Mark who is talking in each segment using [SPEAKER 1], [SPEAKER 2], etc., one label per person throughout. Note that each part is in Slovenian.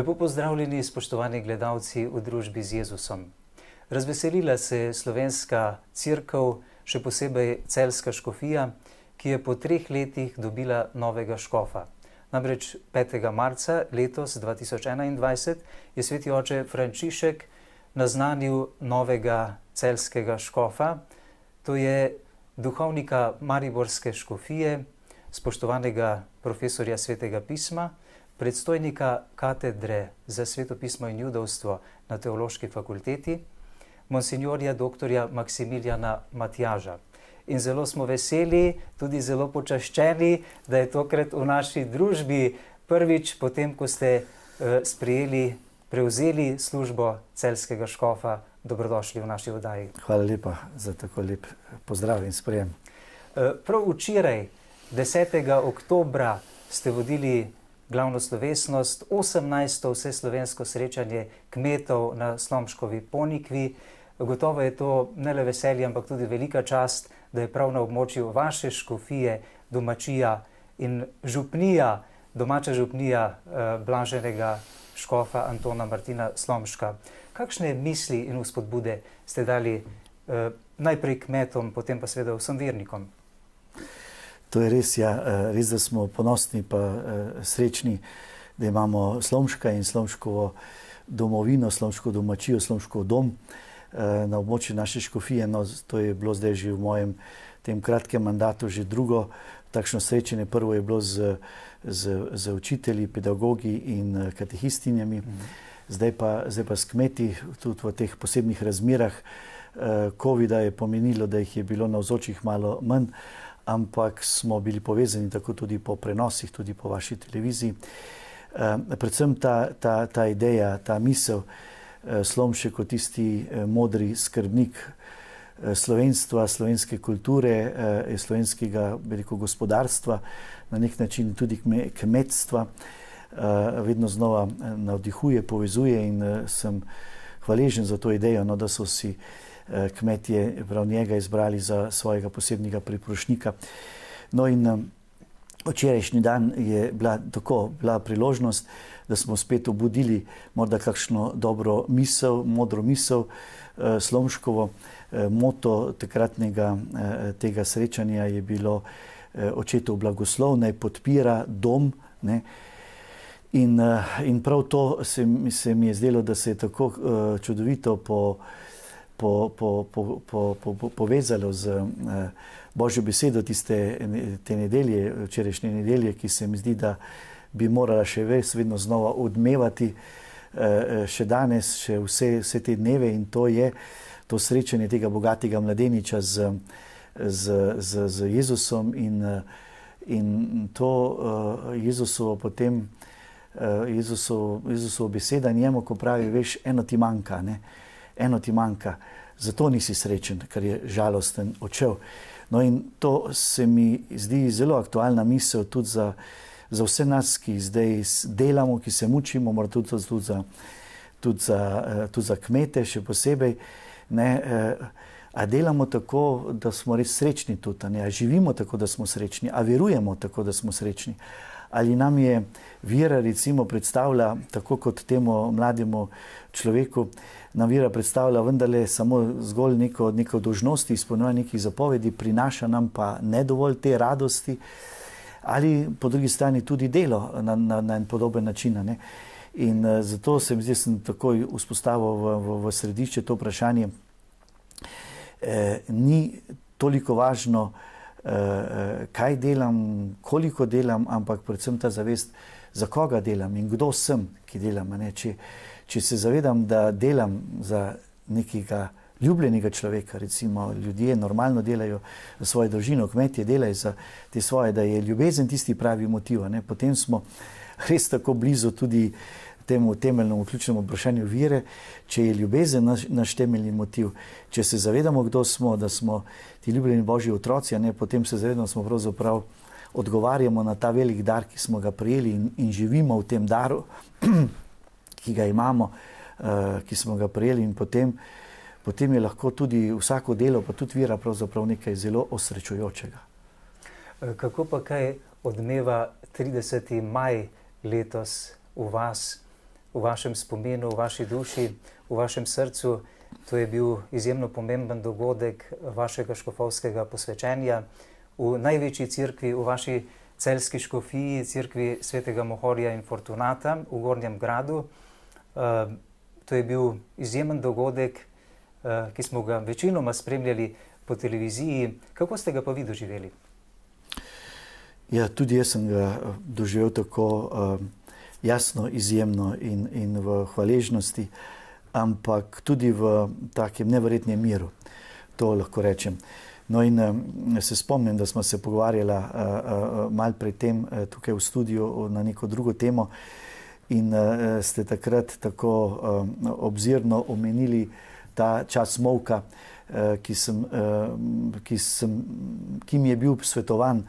[SPEAKER 1] Lepo pozdravljeni, spoštovani gledalci v družbi z Jezusom. Razveselila se je slovenska crkva, še posebej celska škofija, ki je po treh letih dobila novega škofa. Namreč 5. marca letos 2021 je sveti oče Frančišek naznanil novega celskega škofa, to je duhovnika Mariborske škofije, spoštovanega profesorja svetega pisma, predstojnika katedre za svetopismo in judovstvo na Teološki fakulteti, monsignorja dr. Maksimiljana Matjaža. In zelo smo veseli, tudi zelo počaščeni, da je tokrat v naši družbi prvič, potem ko ste uh, sprejeli, prevzeli službo celskega škofa, dobrodošli v naši oddaji.
[SPEAKER 2] Hvala lepa za tako lep pozdrav in sprejem.
[SPEAKER 1] Uh, prav včeraj, 10. oktobra, ste vodili glavno slovesnost, 18. vse slovensko srečanje kmetov na Slomškovi ponikvi. Gotovo je to ne le veselje, ampak tudi velika čast, da je prav na območju vaše škofije, domačija in župnija, domača župnija eh, blaženega škofa Antona Martina Slomška. Kakšne misli in vzpodbude ste dali eh, najprej kmetom, potem pa seveda vsem vernikom?
[SPEAKER 2] To je res, ja, eh, res, da smo ponosni in eh, srečni, da imamo Slomška in Slomškovo domovino, Slomško domačijo, Slomško dom eh, na območju naše škofije. No, to je bilo zdaj že v mojem tem kratkem mandatu, že drugo takšno srečanje. Prvo je bilo z, z, z učitelji, pedagogi in katehistinjami, mhm. zdaj, pa, zdaj pa s kmeti, tudi v teh posebnih razmerah. COVID-a je pomenilo, da jih je bilo na vzočih malo manj ampak smo bili povezani tako tudi po prenosih, tudi po vaši televiziji. Eh, predvsem ta, ta, ta ideja, ta misel, eh, Slomšek kot tisti eh, modri skrbnik slovenstva, slovenske kulture, slovenskega veliko gospodarstva, na nek način tudi kmetstva, vedno znova navdihuje, povezuje in sem hvaležen za to idejo, no, da so si Eh, kmetje prav njega izbrali za svojega posebnega priprošnika. No in eh, včerajšnji dan je bila tako bila priložnost, da smo spet obudili morda kakšno dobro misel, modro misel, eh, Slomškovo. Moto takratnega tega srečanja je bilo očetov blagoslov, naj podpira dom. Ne? In, in prav to se, se mi je zdelo, da se je tako uh, čudovito po uh, po, po, po, po, po, po, povezalo z uh, Božjo besedo tiste te nedelje, včerajšnje nedelje, ki se mi zdi, da bi morala še ves vedno znova odmevati, uh, še danes, še vse, vse te dneve in to je to srečanje tega bogatega mladeniča z, z, z, z Jezusom in, in to uh, Jezusovo potem. Jezusovo, Jezusovo beseda njemu, ko pravi, veš, eno ti manjka. Ne? Eno ti manjka, zato nisi srečen, ker je žalosten odšel. No, in to se mi zdi zelo aktualna misel tudi za, za vse nas, ki zdaj delamo, ki se mučimo, morda tudi, tudi, za, tudi, za, eh, tudi za kmete, še posebej. Ne, eh, a delamo tako, da smo res srečni tudi, ne, a živimo tako, da smo srečni, a verujemo tako, da smo srečni. Ali nam je vira, recimo, predstavlja, tako kot temu mlademu človeku, nam vira predstavlja vendarle samo zgolj neko, neko dožnost, izpolnjevanje nekih zapovedi, prinaša nam pa ne dovolj te radosti, ali po drugi strani tudi delo na, na, na en podoben način. Ne? In uh, zato se mi zdi, da sem takoj vzpostavil v, v, v središče to vprašanje. Eh, ni toliko važno, eh, kaj delam, koliko delam, ampak predvsem ta zavest, za koga delam in kdo sem, ki delam. Če, če se zavedam, da delam za nekega ljubljenega človeka, recimo ljudje normalno delajo za svojo družino, kmetje delajo za te svoje, da je ljubezen tisti pravi motiv, ne? potem smo res tako blizu tudi temu temeljnemu ključnemu vprašanju vire, če je ljubezen naš, naš temeljni motiv, če se zavedamo, kdo smo, da smo ti ljubljeni božji otroci, ne? potem se zavedamo, da smo pravzaprav odgovarjamo na ta velik dar, ki smo ga prijeli in, in živimo v tem daru, ki ga imamo, uh, ki smo ga prijeli in potem, potem je lahko tudi vsako delo, pa tudi vira, pravzaprav nekaj zelo osrečujočega.
[SPEAKER 1] Eh, kako pa kaj odmeva 30. maj letos v vas? V vašem spominu, v vaši duši, v vašem srcu. To je bil izjemno pomemben dogodek vašega škofovskega posvečenja v največji crkvi, v vaši celski škofiji, crkvi svetega Mohorja in Fortunata v Gornjem gradu. Uh, to je bil izjemen dogodek, uh, ki smo ga večinoma spremljali po televiziji. Kako ste ga pa vi doživeli?
[SPEAKER 2] Ja, tudi jaz sem ga doživel tako uh, jasno, izjemno in, in v hvaležnosti, ampak tudi v takem nevrjetnem miru. To lahko rečem. No, in uh, se spomnim, da smo se pogovarjali uh, uh, malo pred tem tukaj v studiu na neko drugo temo, in ste takrat tako obzirno omenili ta čas molka, ki, sem, ki, sem, ki mi je bil svetovan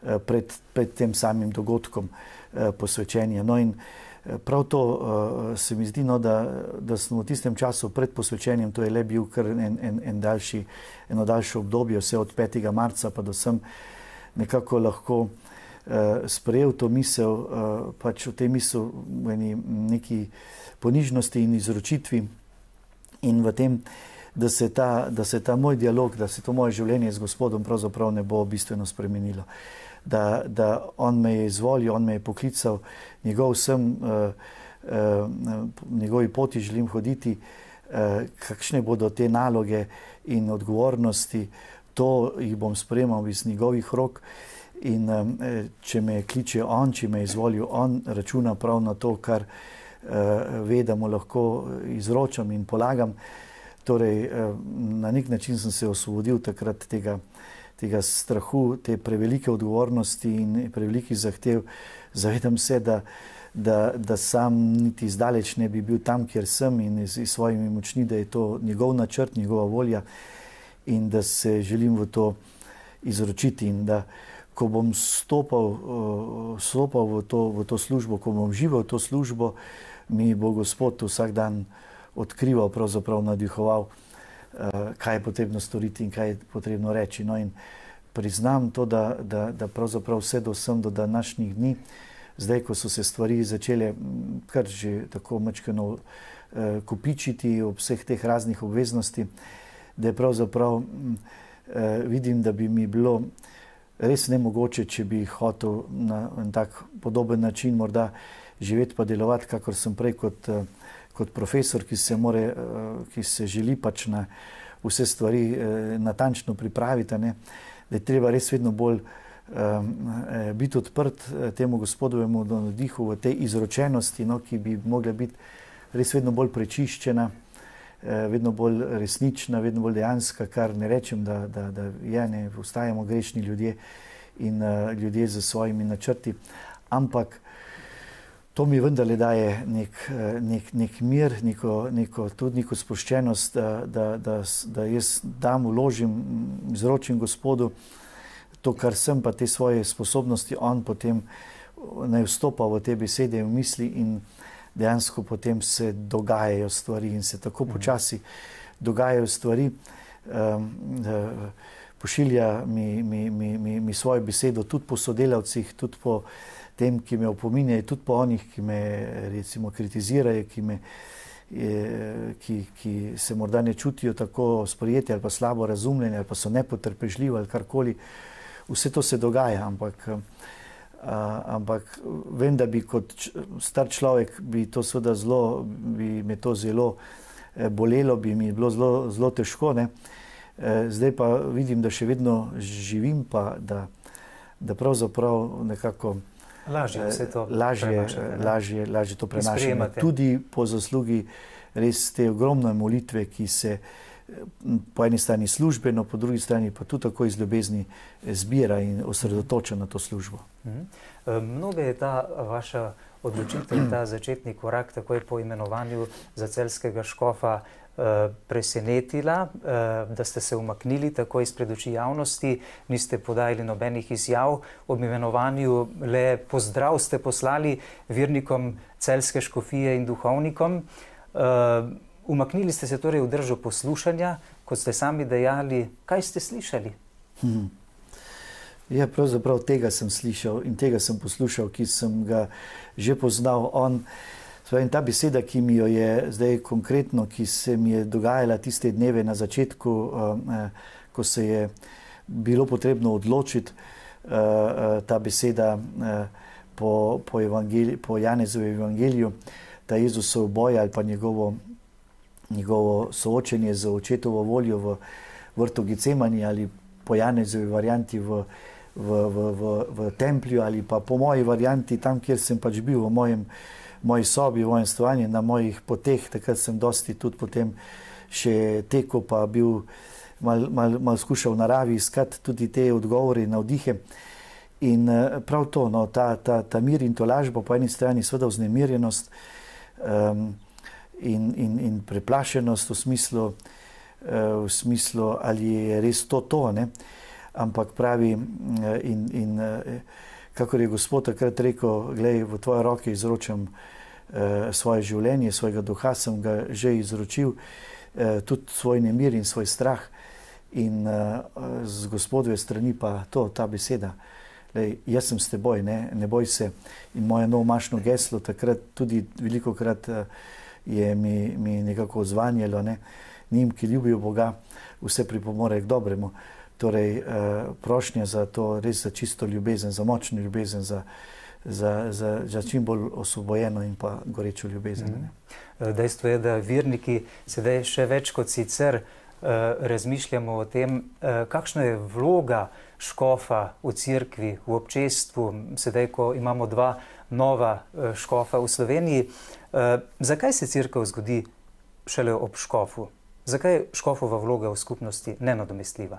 [SPEAKER 2] pred, pred tem samim dogodkom uh, posvečenja. No, in, uh, Prav to uh, se mi zdi, no, da, da smo v tistem času pred posvečenjem, to je le bil kar en, en, en daljši, eno daljše obdobje, vse od 5. marca pa do sem nekako lahko sprejel to misel, pač v tej misel v neki ponižnosti in izročitvi in v tem, da se, ta, da se ta moj dialog, da se to moje življenje z Gospodom pravzaprav ne bo bistveno spremenilo. Da, da on me je izvolil, on me je poklical, njegov sem, uh, uh, njegovi poti želim hoditi, uh, kakšne bodo te naloge in odgovornosti, to jih bom sprejemal iz njegovih rok. In um, če me kliče on, če me je izvolil on, računa prav na to, kar uh, ve, da mu lahko izročam in polagam. Torej, uh, na nek način sem se osvobodil takrat tega tega strahu, te prevelike odgovornosti in prevelikih zahtev, zavedam se, da, da, da sam niti zdaleč ne bi bil tam, kjer sem in iz svojimi močni, da je to njegov načrt, njegova volja in da se želim v to izročiti. In da ko bom stopal, uh, stopal v, to, v to službo, ko bom živel to službo, mi bo Gospod vsak dan odkrival, pravzaprav nadihoval. Eh, kaj je potrebno storiti in kaj je potrebno reči. No, in priznam to, da, da, da pravzaprav vse do sem do današnjih dni, zdaj, ko so se stvari začele kar že tako mačkano eh, kupičiti ob vseh teh raznih obveznosti, da je pravzaprav eh, vidim, da bi mi bilo res nemogoče, če bi hotel na en tak podoben način morda živeti pa delovati, kakor sem prej kot eh, kot profesor, ki se, more, eh, ki se želi pač na vse stvari eh, natančno pripraviti, ne, da je treba res vedno bolj um, biti odprt temu gospodovemu nadihu v tej izročenosti, no, ki bi mogla biti res vedno bolj prečiščena, vedno bolj resnična, vedno bolj dejanska, kar ne rečem, da, da, da je, ne ustajamo grešni ljudje in uh, ljudje z svojimi načrti, ampak to mi vendarle daje nek, eh, nek, nek mir, neko, neko, tudi neko sproščenost, da, da, da, da jaz dam, uložim, izročim Gospodu to, kar sem, pa te svoje sposobnosti, on potem naj vstopa v te besede in misli in dejansko potem se dogajajo stvari in se tako mhm. počasi dogajajo stvari. Um, pošilja mi, mi, mi, mi, mi svojo besedo tudi po sodelavcih, tudi po tem, ki me opominjajo, tudi po onih, ki me recimo kritizirajo, ki, me, ki, ki se morda ne čutijo tako sprejeti ali pa slabo razumljeni ali pa so nepotrpežljivi ali karkoli. Vse to se dogaja, ampak, a, ampak vem, da bi kot star človek bi to seveda zelo, bi me to zelo e, bolelo, bi mi bilo zelo, zelo težko. Ne? E, zdaj pa vidim, da še vedno živim, pa da, da pravzaprav nekako.
[SPEAKER 1] Lažje vse to
[SPEAKER 2] lažje, lažje, lažje to prenašamo. Tudi po zaslugi res te ogromne molitve, ki se po eni strani službeno, po drugi strani pa tudi tako iz ljubezni zbira in osredotoča na to službo. Mhm.
[SPEAKER 1] Mnogo je ta vaša odločitev, ta začetni korak, takoj po imenovanju za celskega škofa, Eh, presenetila, eh, da ste se umaknili tako izpred oči javnosti, niste podajali nobenih izjav ob imenovanju, le pozdrav ste poslali vernikom celske škofije in duhovnikom. Eh, umaknili ste se torej v držo poslušanja, kot ste sami dejali, kaj ste slišali? Hmm.
[SPEAKER 2] Ja, pravzaprav tega sem slišal in tega sem poslušal, ki sem ga že poznal. On, Zdaj, ta beseda, ki mi jo je zdaj konkretno, ki se mi je dogajala tiste dneve na začetku, ko se je bilo potrebno odločiti, ta beseda po, po, po Janezovem evangeliju, ta Jezusov boj ali pa njegovo, njegovo soočenje z očetovo voljo v vrtu Gecemani ali po Janezovi varianti v, v, v, v, v templju ali pa po moji varianti tam, kjer sem pač bil v mojem, moji sobi, v mojem stovanju, na mojih poteh, takrat sem dosti tudi potem še tekel, pa bil mal, mal, mal skušal v naravi iskati tudi te odgovore na vdihe. In prav to, no, ta, ta, ta mir in to lažbo, po eni strani, seveda vznemirjenost, um, in, in, in preplašenost v smislu, uh, v smislu, ali je res to to. Ne? Ampak pravi, in, in uh, kako je Gospod takrat rekel, gledaj, v tvoje roke izročam uh, svoje življenje, svojega duha sem ga že izročil, uh, tudi svoj nemir in svoj strah. In uh, z Gospodove strani pa to, ta beseda. Lej, jaz sem s teboj, ne, ne boj se. In moje novomašno geslo takrat tudi veliko krat uh, je mi, mi nekako zvanjalo, ne? njim, ki ljubijo Boga, vse pripomore k dobremu. Torej, uh, prošnja za to, res za čisto ljubezen, za močno ljubezen, za, za, za, za čim bolj osvobojeno in pa gorečo ljubezen. Mm
[SPEAKER 1] -hmm. Dejstvo je, da verniki sedaj še več kot sicer uh, razmišljamo o tem, uh, kakšna je vloga škofa v cerkvi, v občestvu, sedaj, ko imamo dva nova uh, škofa v Sloveniji. Uh, zakaj se crkva zgodi šele ob škofu? Zakaj je škofova vloga v skupnosti nenadomestljiva?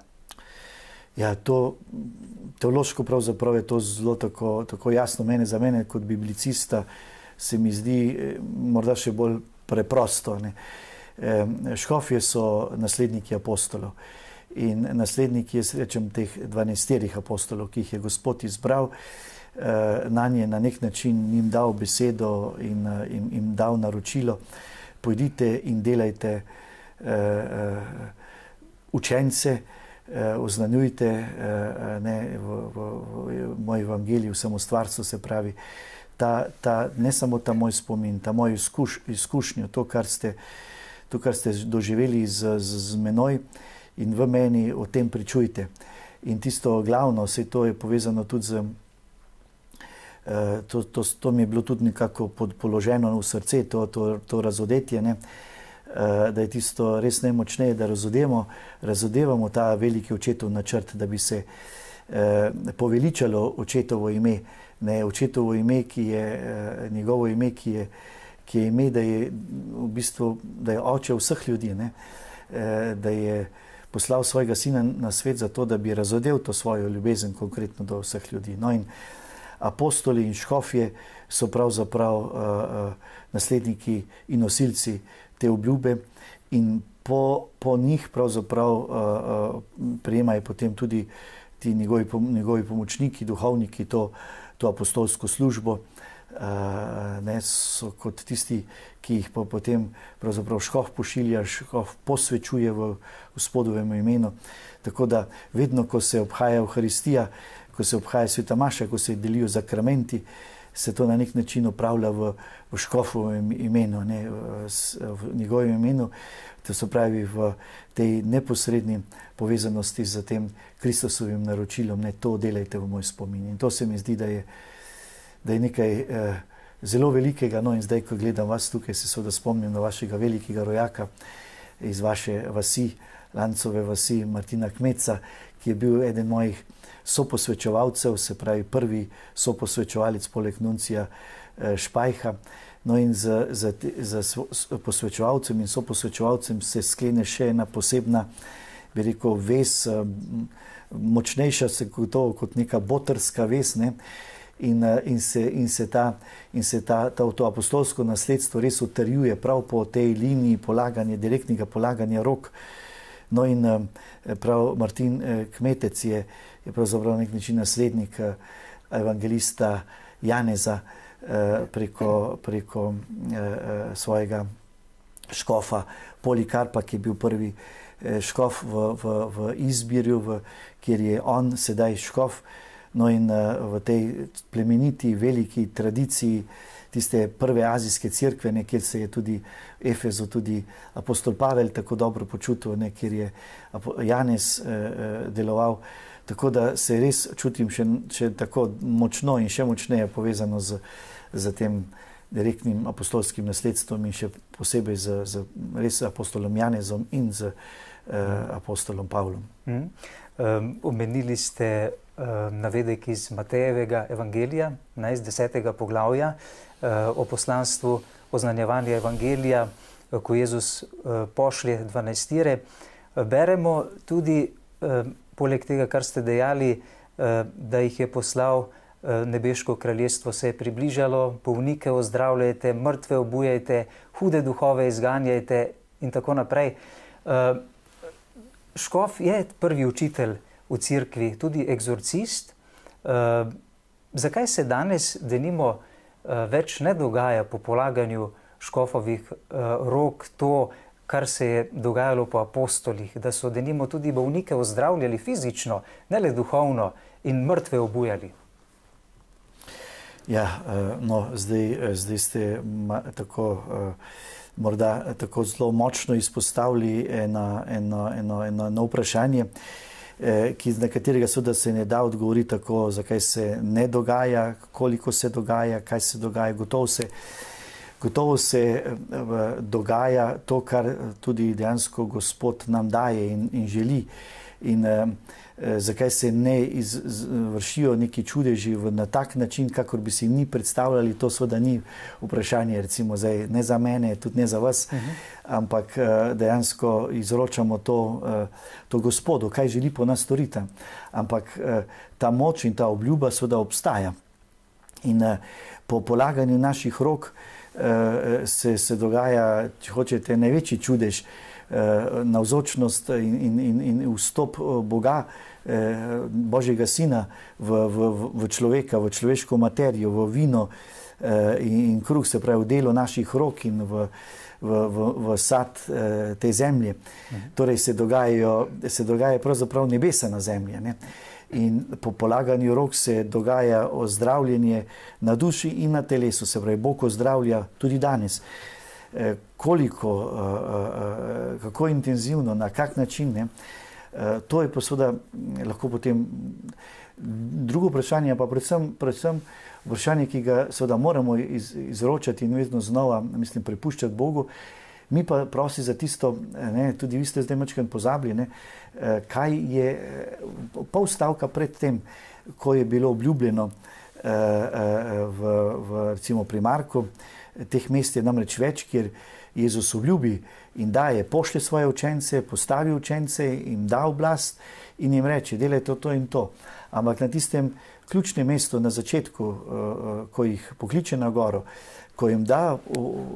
[SPEAKER 2] Ja, to teološko pravzaprav je to zelo tako, tako jasno meni, za mene kot biblicista se mi zdi eh, morda še bolj preprosto. Ne. Škofje so nasledniki apostolov in nasledniki, jaz rečem, teh dvanajsterih apostolov, ki jih je Gospod izbral. Eh, na nje na nek način jim dal besedo in jim, jim dal naročilo, pojdite in delajte uh, učence, uh, oznanjujte uh, ne, v, v, v moj evangeliji, v samostvarstvu se pravi. Ta, ta, ne samo ta moj spomin, ta moj izkuš, izkušnjo, to kar, ste, to, kar ste doživeli z, z, z menoj in v meni, o tem pričujte. In tisto glavno, vse to je povezano tudi z Eh, to, to, to mi je bilo tudi nekako položeno v srce, to, to, to razodetje, ne? Eh, da je tisto res najmočneje, da razodemo, razodevamo ta veliki očetov načrt, da bi se eh, poveličalo očetovo ime, ne očetovo ime, ki je eh, njegovo ime, ki je, ki je ime, da je v bistvu da je oče vseh ljudi, eh, da je poslal svojega sina na svet zato, da bi razodev to svojo ljubezen konkretno do vseh ljudi. No in apostoli in škofje so pravzaprav uh, uh, nasledniki in nosilci te obljube, in po, po njih pravzaprav uh, uh, prejemajo potem tudi ti njegovi, njegovi pomočniki, duhovniki, to, to apostolsko službo. Uh, ne, so kot tisti, ki jih pa potem škof pošilja, škof posvečuje v gospodovem imenu. Tako da vedno, ko se obhaja Euharistija, ko se obhaja sveta Maša, ko se delijo zakramenti, se to na nek način upravlja v, v škofovem imenu, ne, v, v njegovem imenu, to se pravi v tej neposrednji povezanosti z tem Kristusovim naročilom, ne to delajte v moj spomin. In to se mi zdi, da je, da je nekaj eh, zelo velikega. No, in zdaj, ko gledam vas tukaj, se seveda spomnim na vašega velikega rojaka iz vaše vasi, Lancove vasi, Martina Kmeca, ki je bil eden mojih soposvečevalcev, se pravi prvi soposvečevalec poleg Nuncija eh, Špajha. No in za, za, za posvečevalcem in soposvečevalcem se sklene še ena posebna, bi rekel, ves, močnejša se kot, to, kot neka botrska ves. Ne? In, eh, in se, in se, ta, in se ta, ta, to apostolsko nasledstvo res utrjuje prav po tej liniji polaganja, direktnega polaganja rok. No in prav Martin Kmetec je, je pravzaprav nek način naslednik eh, evangelista Janeza eh, preko, preko eh, svojega škofa Polikarpa, ki je bil prvi škof v, v, v izbirju, v, kjer je on sedaj škof. No in v tej plemeniti, veliki tradiciji tiste prve azijske crkve, ne, kjer se je tudi Efezo, tudi apostol Pavel tako dobro počutil, ne, kjer je Janez eh, eh, deloval. Tako da se res čutim še, še tako močno in še močneje povezano z, z tem direktnim apostolskim nasledstvom in še posebej z, z res apostolom Janezom in z uh, apostolom Pavlom. Mm.
[SPEAKER 1] Um, omenili ste uh, navedek iz Matejevega evangelija, iz desetega poglavja o poslanstvu oznanjevanja evangelija, uh, ko Jezus uh, pošlje dvanajstire. Uh, beremo tudi, poleg tega, kar ste dejali, da jih je poslal Eh, nebeško kraljestvo se je približalo, bolnike ozdravljajte, mrtve obujajte, hude duhove izganjajte in tako naprej. Eh, Škof je prvi učitelj v cerkvi, tudi egzorcist. Eh, zakaj se danes, da nimo, več ne dogaja po polaganju škofovih rok to, kar se je dogajalo po apostolih, da so denimo tudi bolnike ozdravljali fizično, ne le duhovno in mrtve obujali?
[SPEAKER 2] Ja, eh, no, zdaj, eh, zdaj ste tako, eh, morda tako zelo močno izpostavili eno, eno, eno, eno, eno vprašanje, ki, na katerega se ne da odgovoriti tako, zakaj se ne dogaja, koliko se dogaja, kaj se dogaja. Gotovo se, gotovo se dogaja to, kar tudi dejansko Gospod nam daje in, in želi. In, Eh, zakaj se ne izvršijo neki čudeži na tak način, kakor bi si mi predstavljali, to seveda ni vprašanje, recimo zdaj, ne za mene, tudi ne za vas, uh mhm. -huh. ampak eh, dejansko izročamo to, eh, to gospodu, kaj želi po nas storiti. Ampak ta moč in ta obljuba seveda obstaja. In po polaganju naših rok se, se dogaja, če hočete, največji čudež. Navzočnost in, in, in vstop Boga eh, Božjega Sina v, v, v človeka, v človeško materijo, v vino eh, in kruh, se pravi, v delo naših rok in v, v, v, v sad eh, te zemlje. Torej se dogajajo, se dogaja pravzaprav nebesa na zemlji. Ne? In po polaganju rok se dogaja ozdravljenje na duši in na telesu, se pravi, Bog ozdravlja tudi danes. Eh, koliko, eh, eh, kako intenzivno, na kak način. Ne? Eh, to je pa seveda mm, lahko potem drugo vprašanje, pa predvsem, predvsem vprašanje, ki ga seveda moramo iz, izročati in vedno znova, mislim, prepuščati Bogu. Mi pa prosi za tisto, ne, tudi vi ste zdaj mačkaj pozabili, ne, eh, kaj je eh, pol stavka pred tem, ko je bilo obljubljeno v, v recimo pri Marku, teh mest je namreč več, kjer Jezus obljubi in daje, pošlje svoje učence, postavi učence in da oblast in jim reče: Delaj to, to in to. Ampak na tistem ključnem mestu, na začetku, uh, ko jih pokliče na goro, ko jim da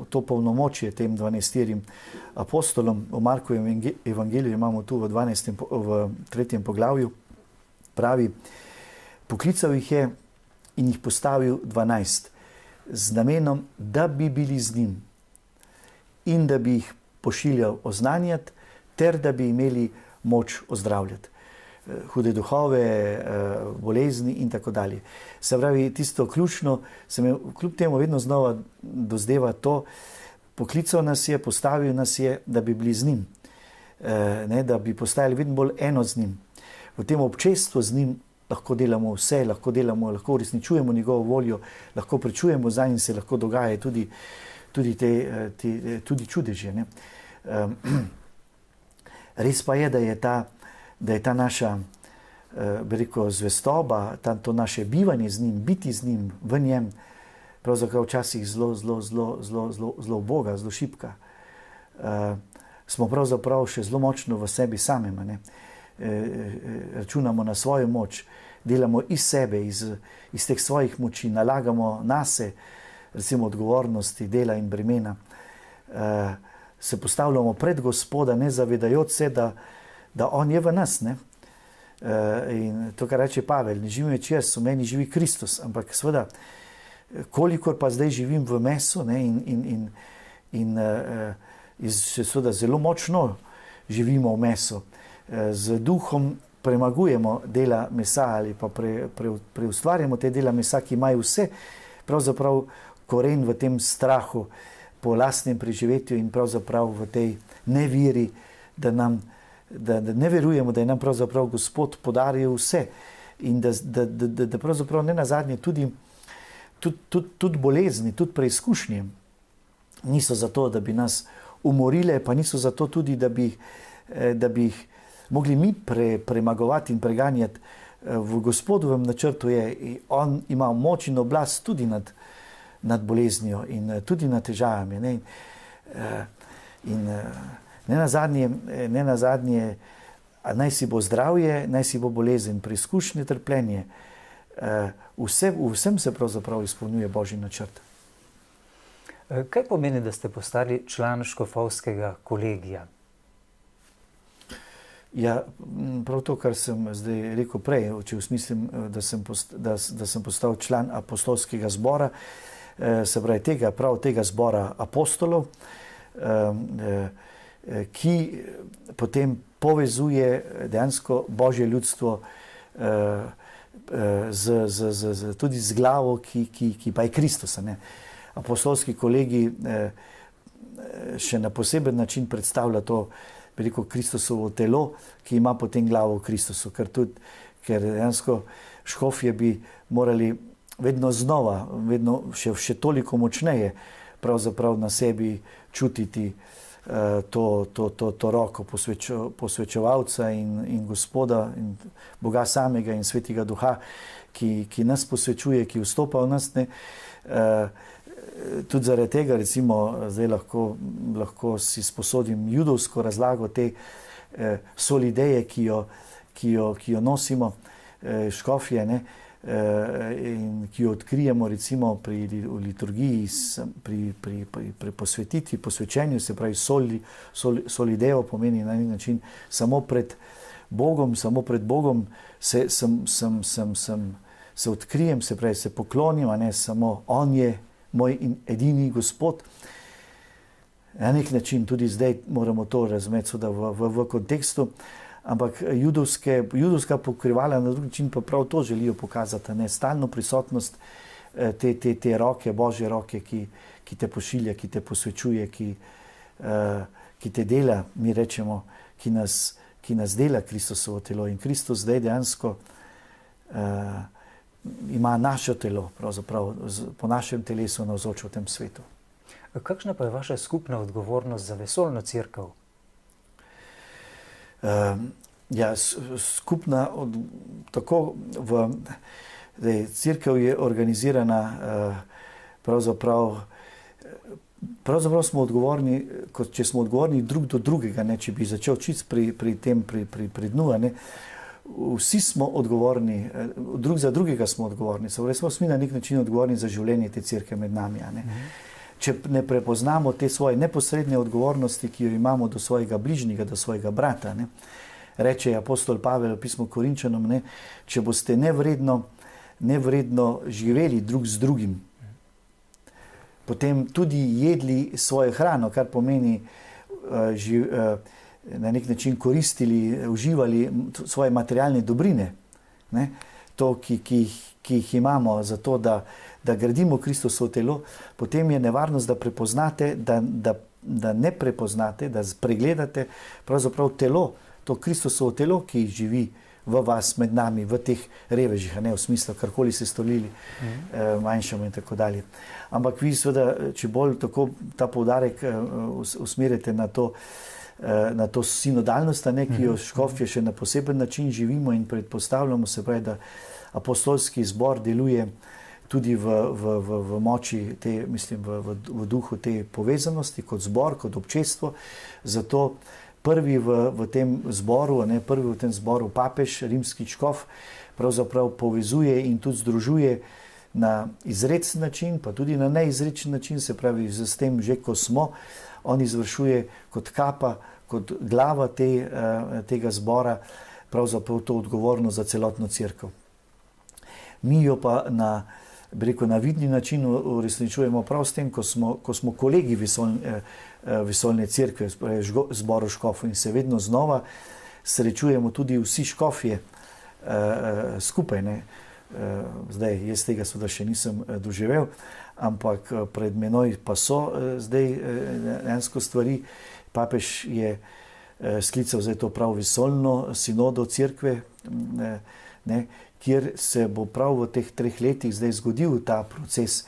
[SPEAKER 2] to polnomočje tem dvanajstim apostolom, v Markovem evangeliju imamo tu v, 12, v tretjem poglavju, pravi, poklical jih je in jih postavil dvanajst z namenom, da bi bili z njim in da bi jih pošiljal oznanjati, ter da bi imeli moč ozdravljati eh, hude duhove, eh, bolezni in tako dalje. Se pravi, tisto ključno, se mi kljub temu vedno znova dozdeva to, poklical nas je, postavil nas je, da bi bili z njim, eh, ne, da bi postajali vedno bolj eno z njim. V tem občestvu z njim lahko delamo vse, lahko delamo, lahko uresničujemo njegovo voljo, lahko prečujemo za njim, se lahko dogaja tudi tudi, te, eh, te, eh, tudi čudeže. Ne? Res pa je, da je ta, da je ta naša eh, zvestoba, ta, to naše bivanje z njim, biti z njim v njem, pravzaprav včasih zelo, zelo, zelo, zelo, zelo, zelo boga, zelo šipka. Uh, smo pravzaprav še zelo močno v sebi samem, e, e, računamo na svojo moč, delamo iz sebe, iz, iz teh svojih moči, nalagamo na sebe recimo, odgovornosti, dela in bremena, se postavljamo pred Gospoda, ne zavedajoč se, da, da On je v nas. Ne? In to, kar reče Pavel, ne živim več jaz, v meni živi Kristus, ampak seveda, kolikor pa zdaj živim v mesu ne, in, in, in, in uh, iz, seveda, zelo močno živimo v mesu, uh, z duhom premagujemo dela mesa ali pa pre, pre, preustvarjamo te dela mesa, ki imajo vse, pravzaprav koren v tem strahu po lastnem preživetju in pravzaprav v tej neviri, da, nam, da, da ne verujemo, da je nam pravzaprav Gospod podaril vse in da, da, da, da, da pravzaprav ne na zadnje tudi, tudi, tudi, tudi bolezni, tudi preizkušnje niso zato, da bi nas umorile, pa niso zato tudi, da bi, eh, da bi jih mogli mi pre, premagovati in preganjati. Eh, v gospodovem načrtu je, on ima moč in oblast tudi nad, nad boleznijo in eh, tudi nad težavami. Ne? In ne na zadnje, ne na zadnje naj si bo zdravje, naj si bo bolezen, preizkušnje, trpljenje. Vse, vsem se pravzaprav izpolnjuje božji načrt.
[SPEAKER 1] Kaj pomeni, da ste postali član škofovskega kolegija?
[SPEAKER 2] Ja, prav to, kar sem zdaj rekel prej, če usmislim, da sem, da, da sem postal član apostolskega zbora, eh, se pravi tega, prav tega zbora apostolov, eh, eh, ki potem povezuje dejansko božje ljudstvo z, z, z, z, tudi z glavo, ki, ki, ki pa je Kristus. Apostolski kolegi še na poseben način predstavlja to, veliko Kristusovo telo, ki ima potem glavo v Kristusu. Ker tudi, ker dejansko škofje bi morali vedno znova, vedno še, še toliko močneje, pravzaprav na sebi čutiti uh, to, to, to, to roko posvečo, posvečevalca in, in Gospoda, in Boga samega in Svetega Duha, ki, ki nas posvečuje, ki vstopa v nas. Ne, uh, tudi zaradi tega, recimo, zdaj lahko, lahko si sposodim judovsko razlago te eh, solideje, ki jo, ki jo, ki jo nosimo, eh, škofje, ne, eh, in ki jo odkrijemo recimo pri liturgiji, pri, pri, pri, pri posvetitvi, posvečenju, se pravi, soli, soli, solidejo pomeni na nek način samo pred Bogom, samo pred Bogom se, sem, sem, sem, sem, se odkrijem, se pravi, se poklonim, a ne samo On je moj in edini Gospod. Na nek način tudi zdaj moramo to razumeti v, v, v kontekstu, ampak judovske, judovska pokrivala na drugi način pa prav to želijo pokazati, ne stalno prisotnost eh, te, te, te roke, božje roke, ki, ki te pošilja, ki te posvečuje, ki, uh, ki te dela, mi rečemo, ki nas, ki nas dela Kristusovo telo in Kristus zdaj dejansko. Uh, ima naše telo, po našem telesu navzoč v tem svetu.
[SPEAKER 1] Kakšna pa je vaša skupna odgovornost za vesolno crkvo?
[SPEAKER 2] Uh, ja, skupna, od, tako v crkvi je organizirana, uh, pravzaprav, pravzaprav smo odgovorni, kot če smo odgovorni drug do drugega, ne, če bi začel čist pri, pri tem, pri, pri, pri dnu. Ne, uh, vsi smo odgovorni, eh, drug za drugega smo odgovorni, torej smo mi na nek način odgovorni za življenje te crkve med nami. Ne? Če ne prepoznamo te svoje neposredne odgovornosti, ki jo imamo do svojega bližnjega, do svojega brata, ne? reče apostol Pavel v pismu Korinčanom, ne? če boste nevredno, nevredno živeli drug z drugim, potem tudi jedli svojo hrano, kar pomeni uh, živ, uh, na nek način koristili, uživali svoje materialne dobrine, ne? to, ki, ki, ki jih imamo, zato da, da gradimo Kristusovo telo, potem je nevarnost, da prepoznate, da, da, da ne prepoznate, da pregledate pravzaprav telo, to Kristusovo telo, ki živi. V vas, med nami, v teh revežih, ne v smislu, karkoli ste storili, mm. eh, manjšamo in tako dalje. Ampak vi, seveda, če bolj tako ta poudarek eh, usmerite na to, Eh, na to sinodalnost, ne, ki jo mhm. škofje še na poseben način živimo in predpostavljamo, se pravi, da apostolski zbor deluje tudi v, v, v, v moči, te, mislim, v, v, v duhu te povezanosti, kot zbor, kot občestvo. Zato prvi v, v tem zboru, ne, prvi v tem zboru, papež, rimski škof, pravzaprav povezuje in tudi združuje. Na izrecen način, pa tudi na neizrečen način, se pravi, z tem, že ko smo, on izvršuje kot kapa, kot glava te, uh, tega zbora, pravzaprav to odgovornost za celotno crkvo. Mi jo pa na, rekel, na vidni način uresničujemo prav s tem, ko smo, ko smo kolegi vesolne, uh, vesolne crkve, zboru škofov in se vedno znova srečujemo tudi vsi škofje skupaj. Ne. zdaj jaz tega seveda še nisem doživel, ampak pred menoj pa so zdaj ensko stvari. Papež je sklical zdaj to prav visolno sinodo crkve, ne, kjer se bo prav v teh treh letih zdaj zgodil ta proces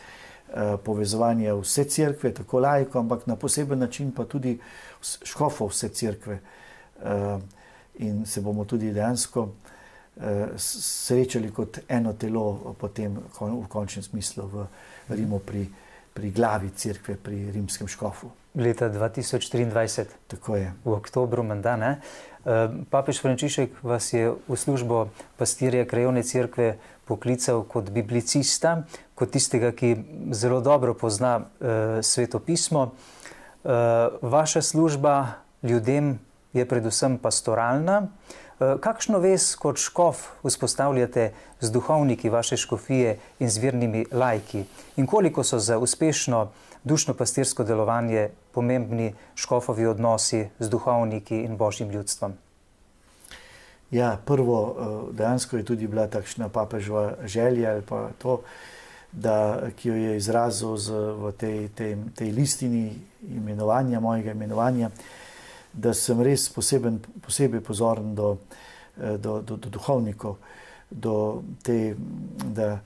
[SPEAKER 2] povezovanja vse crkve, tako lajko, ampak na poseben način pa tudi škofov vse crkve. In se bomo tudi dejansko srečali kot eno telo, potem v končnem smislu v Rimu pri, pri glavi crkve, pri rimskem škofu.
[SPEAKER 1] Leta 2023,
[SPEAKER 2] tako je.
[SPEAKER 1] V oktobru, menda ne. Papež Frančišek vas je v službo pastirja krajovne crkve poklical kot biblicista, kot tistega, ki zelo dobro pozna uh, svetopismo. Uh, vaša služba ljudem je predvsem pastoralna. Uh, kakšno vez kot škof vzpostavljate z duhovniki vaše škofije in z vernimi lajki? In koliko so za uspešno dušno pastirsko delovanje pomembni škofovi odnosi z duhovniki in božjim ljudstvom?
[SPEAKER 2] Ja, prvo, eh, dejansko je tudi bila takšna papežova želja, to, da, ki jo je izrazil z, v tej, tej, tej listini imenovanja, mojega imenovanja, da sem res poseben, posebej pozoren do, eh, do, do, do duhovnikov, do te, da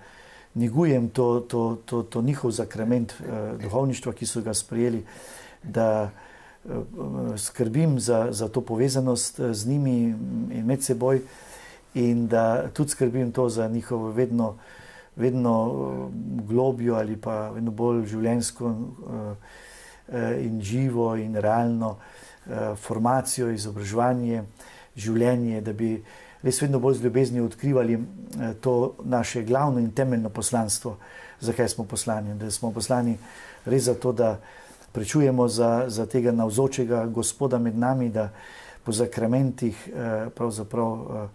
[SPEAKER 2] negujem to, to, to, to njihov zakrament eh, duhovništva, ki so ga sprejeli. Da, skrbim za, za to povezanost eh, z njimi in med seboj, in da tudi skrbim to za njihovo vedno, vedno eh, globjo ali pa vedno bolj življensko eh, in živo in realno formacijo, izobraževanje, življenje, da bi res vedno bolj z ljubeznijo odkrivali to naše glavno in temeljno poslanstvo, zakaj smo poslani. Da smo poslani res zato, da prečujemo za, za tega navzočega Gospoda med nami, da po zakramentih eh, pravzaprav eh,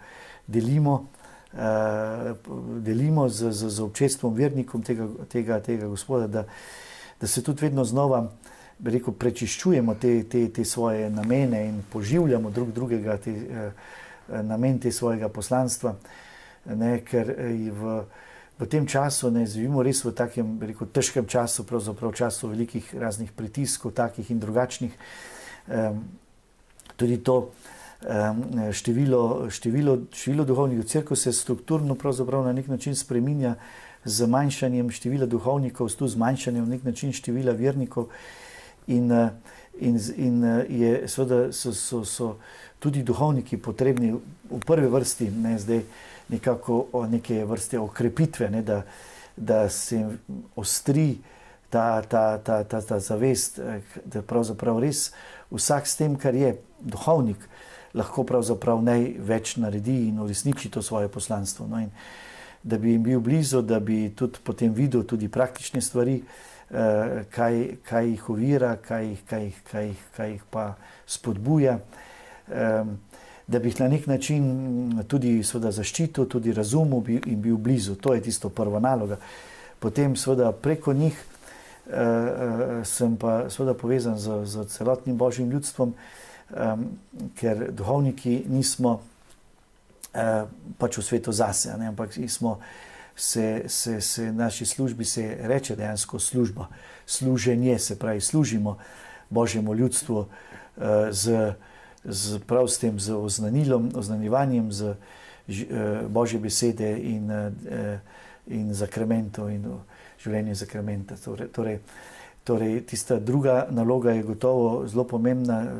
[SPEAKER 2] delimo, eh, delimo z, z, z občestvom, vernikom tega, tega, tega Gospoda, da, da se tudi vedno znova rekel, prečiščujemo te, te, te svoje namene in poživljamo drug drugega, te, namen te svojega poslanstva, ne, ker v v tem času, ne živimo res v takem rekel, težkem času, pravzaprav času velikih raznih pritiskov, takih in drugačnih. Um, tudi to um, število, število, število duhovnikov crkve se strukturno na nek način spreminja z manjšanjem števila duhovnikov, s tu zmanjšanjem na nek način števila vernikov. In, in, in je, seveda, so, so, so tudi duhovniki potrebni v prvi vrsti, ne zdaj nekako neke vrste okrepitve, ne, da, da se ostri ta, ta, ta, ta, ta zavest, eh, da pravzaprav res vsak s tem, kar je duhovnik, lahko pravzaprav največ naredi in uresniči to svoje poslanstvo. No, da bi jim bil blizu, da bi tudi potem videl tudi praktične stvari, eh, kaj, kaj jih ovira, kaj, kaj, kaj, kaj jih pa spodbuja. Eh, da bi jih na nek način tudi zaščitil, tudi razumel in bil blizu. To je tisto prva naloga. Potem, seveda, preko njih uh, uh, sem pa seveda povezan z, z celotnim božjim ljudstvom, ker duhovniki nismo pač v svetu zase, ne, ampak smo. Se, se, se naši službi se reče dejansko služba, služenje, se pravi, služimo Božjemu ljudstvu uh, z z, prav s tem z oznanilom, oznanjevanjem z eh, Božje besede in, eh, in zakrmentov in življenje zakramenta. Torej, torej, torej, tista druga naloga je gotovo zelo pomembna, eh,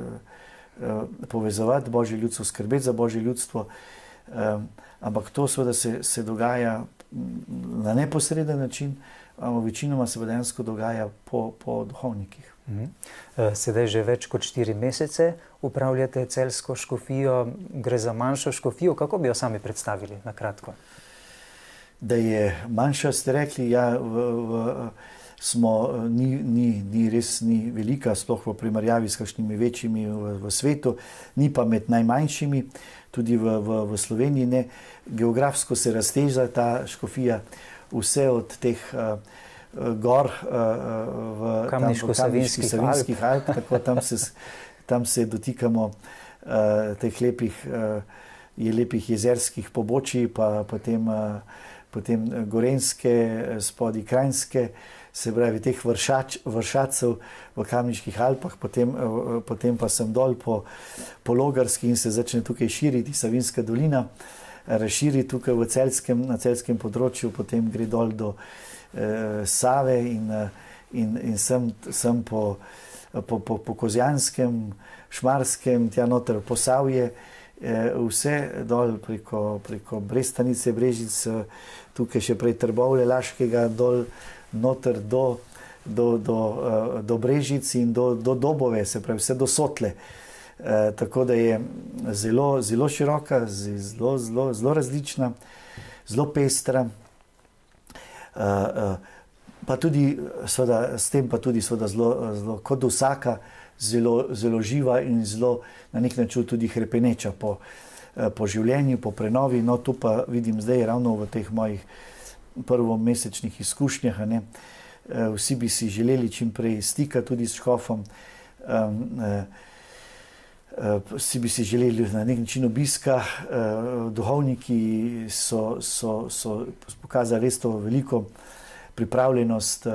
[SPEAKER 2] povezovati Božje ljudstvo, skrbeti za Božje ljudstvo, ampak to seveda se, se dogaja na neposreden način, ampak večinoma se dejansko dogaja po, po duhovnikih. Mhm.
[SPEAKER 1] Eh, sedaj že več kot štiri mesece upravljate celsko škofijo, gre za manjšo škofijo. Kako bi jo sami predstavili na kratko?
[SPEAKER 2] Da je manjša, ste rekli, ja, v, v, smo, ni, ni, ni res ni velika, sploh v primerjavi s kakšnimi večjimi v, v svetu, ni pa med najmanjšimi, tudi v, v, v Sloveniji. Ne. Geografsko se razteža ta škofija, vse od teh. Uh, gor uh, v
[SPEAKER 1] Kamniško-Savinskih
[SPEAKER 2] Alp, tako tam se, tam se dotikamo uh, teh lepih, uh, je lepih jezerskih pobočij, pa potem uh, potem gorenske, spodi krajinske, se pravi teh vršač, vršacev v Kamniških Alpah, potem, potem pa sem dol po, po Logarski in se začne tukaj širiti Savinska dolina, razširi tukaj v celskem, na celskem področju, potem gre dol do eh, Save in, in, in sem, sem po, po, po, po Kozjanskem, Šmarskem, tja noter Posavje, eh, vse dol preko, preko Brestanice, Brežic, tukaj še prej Trbovle, Laškega, dol noter do, do, do, uh, do Brežic in do, do Dobove, se pravi, vse do Sotle. Uh, tako da je zelo, zelo široka, zelo, zelo, zelo različna, zelo pestra. Uh, uh, pa tudi, seveda, s tem pa tudi seveda, zelo, zelo, kot vsaka, zelo, zelo živa in zelo na nek način tudi krepeneča po, po življenju, po prenovi. No, tu pa vidim zdaj, ravno v teh mojih prvomesečnih izkušnjah. Ne. Eh, vsi bi si želeli čim prej stika tudi s škofom, eh, eh, vsi bi si želeli na nek način obiska. Duhovniki so, so, so pokazali res to veliko pripravljenost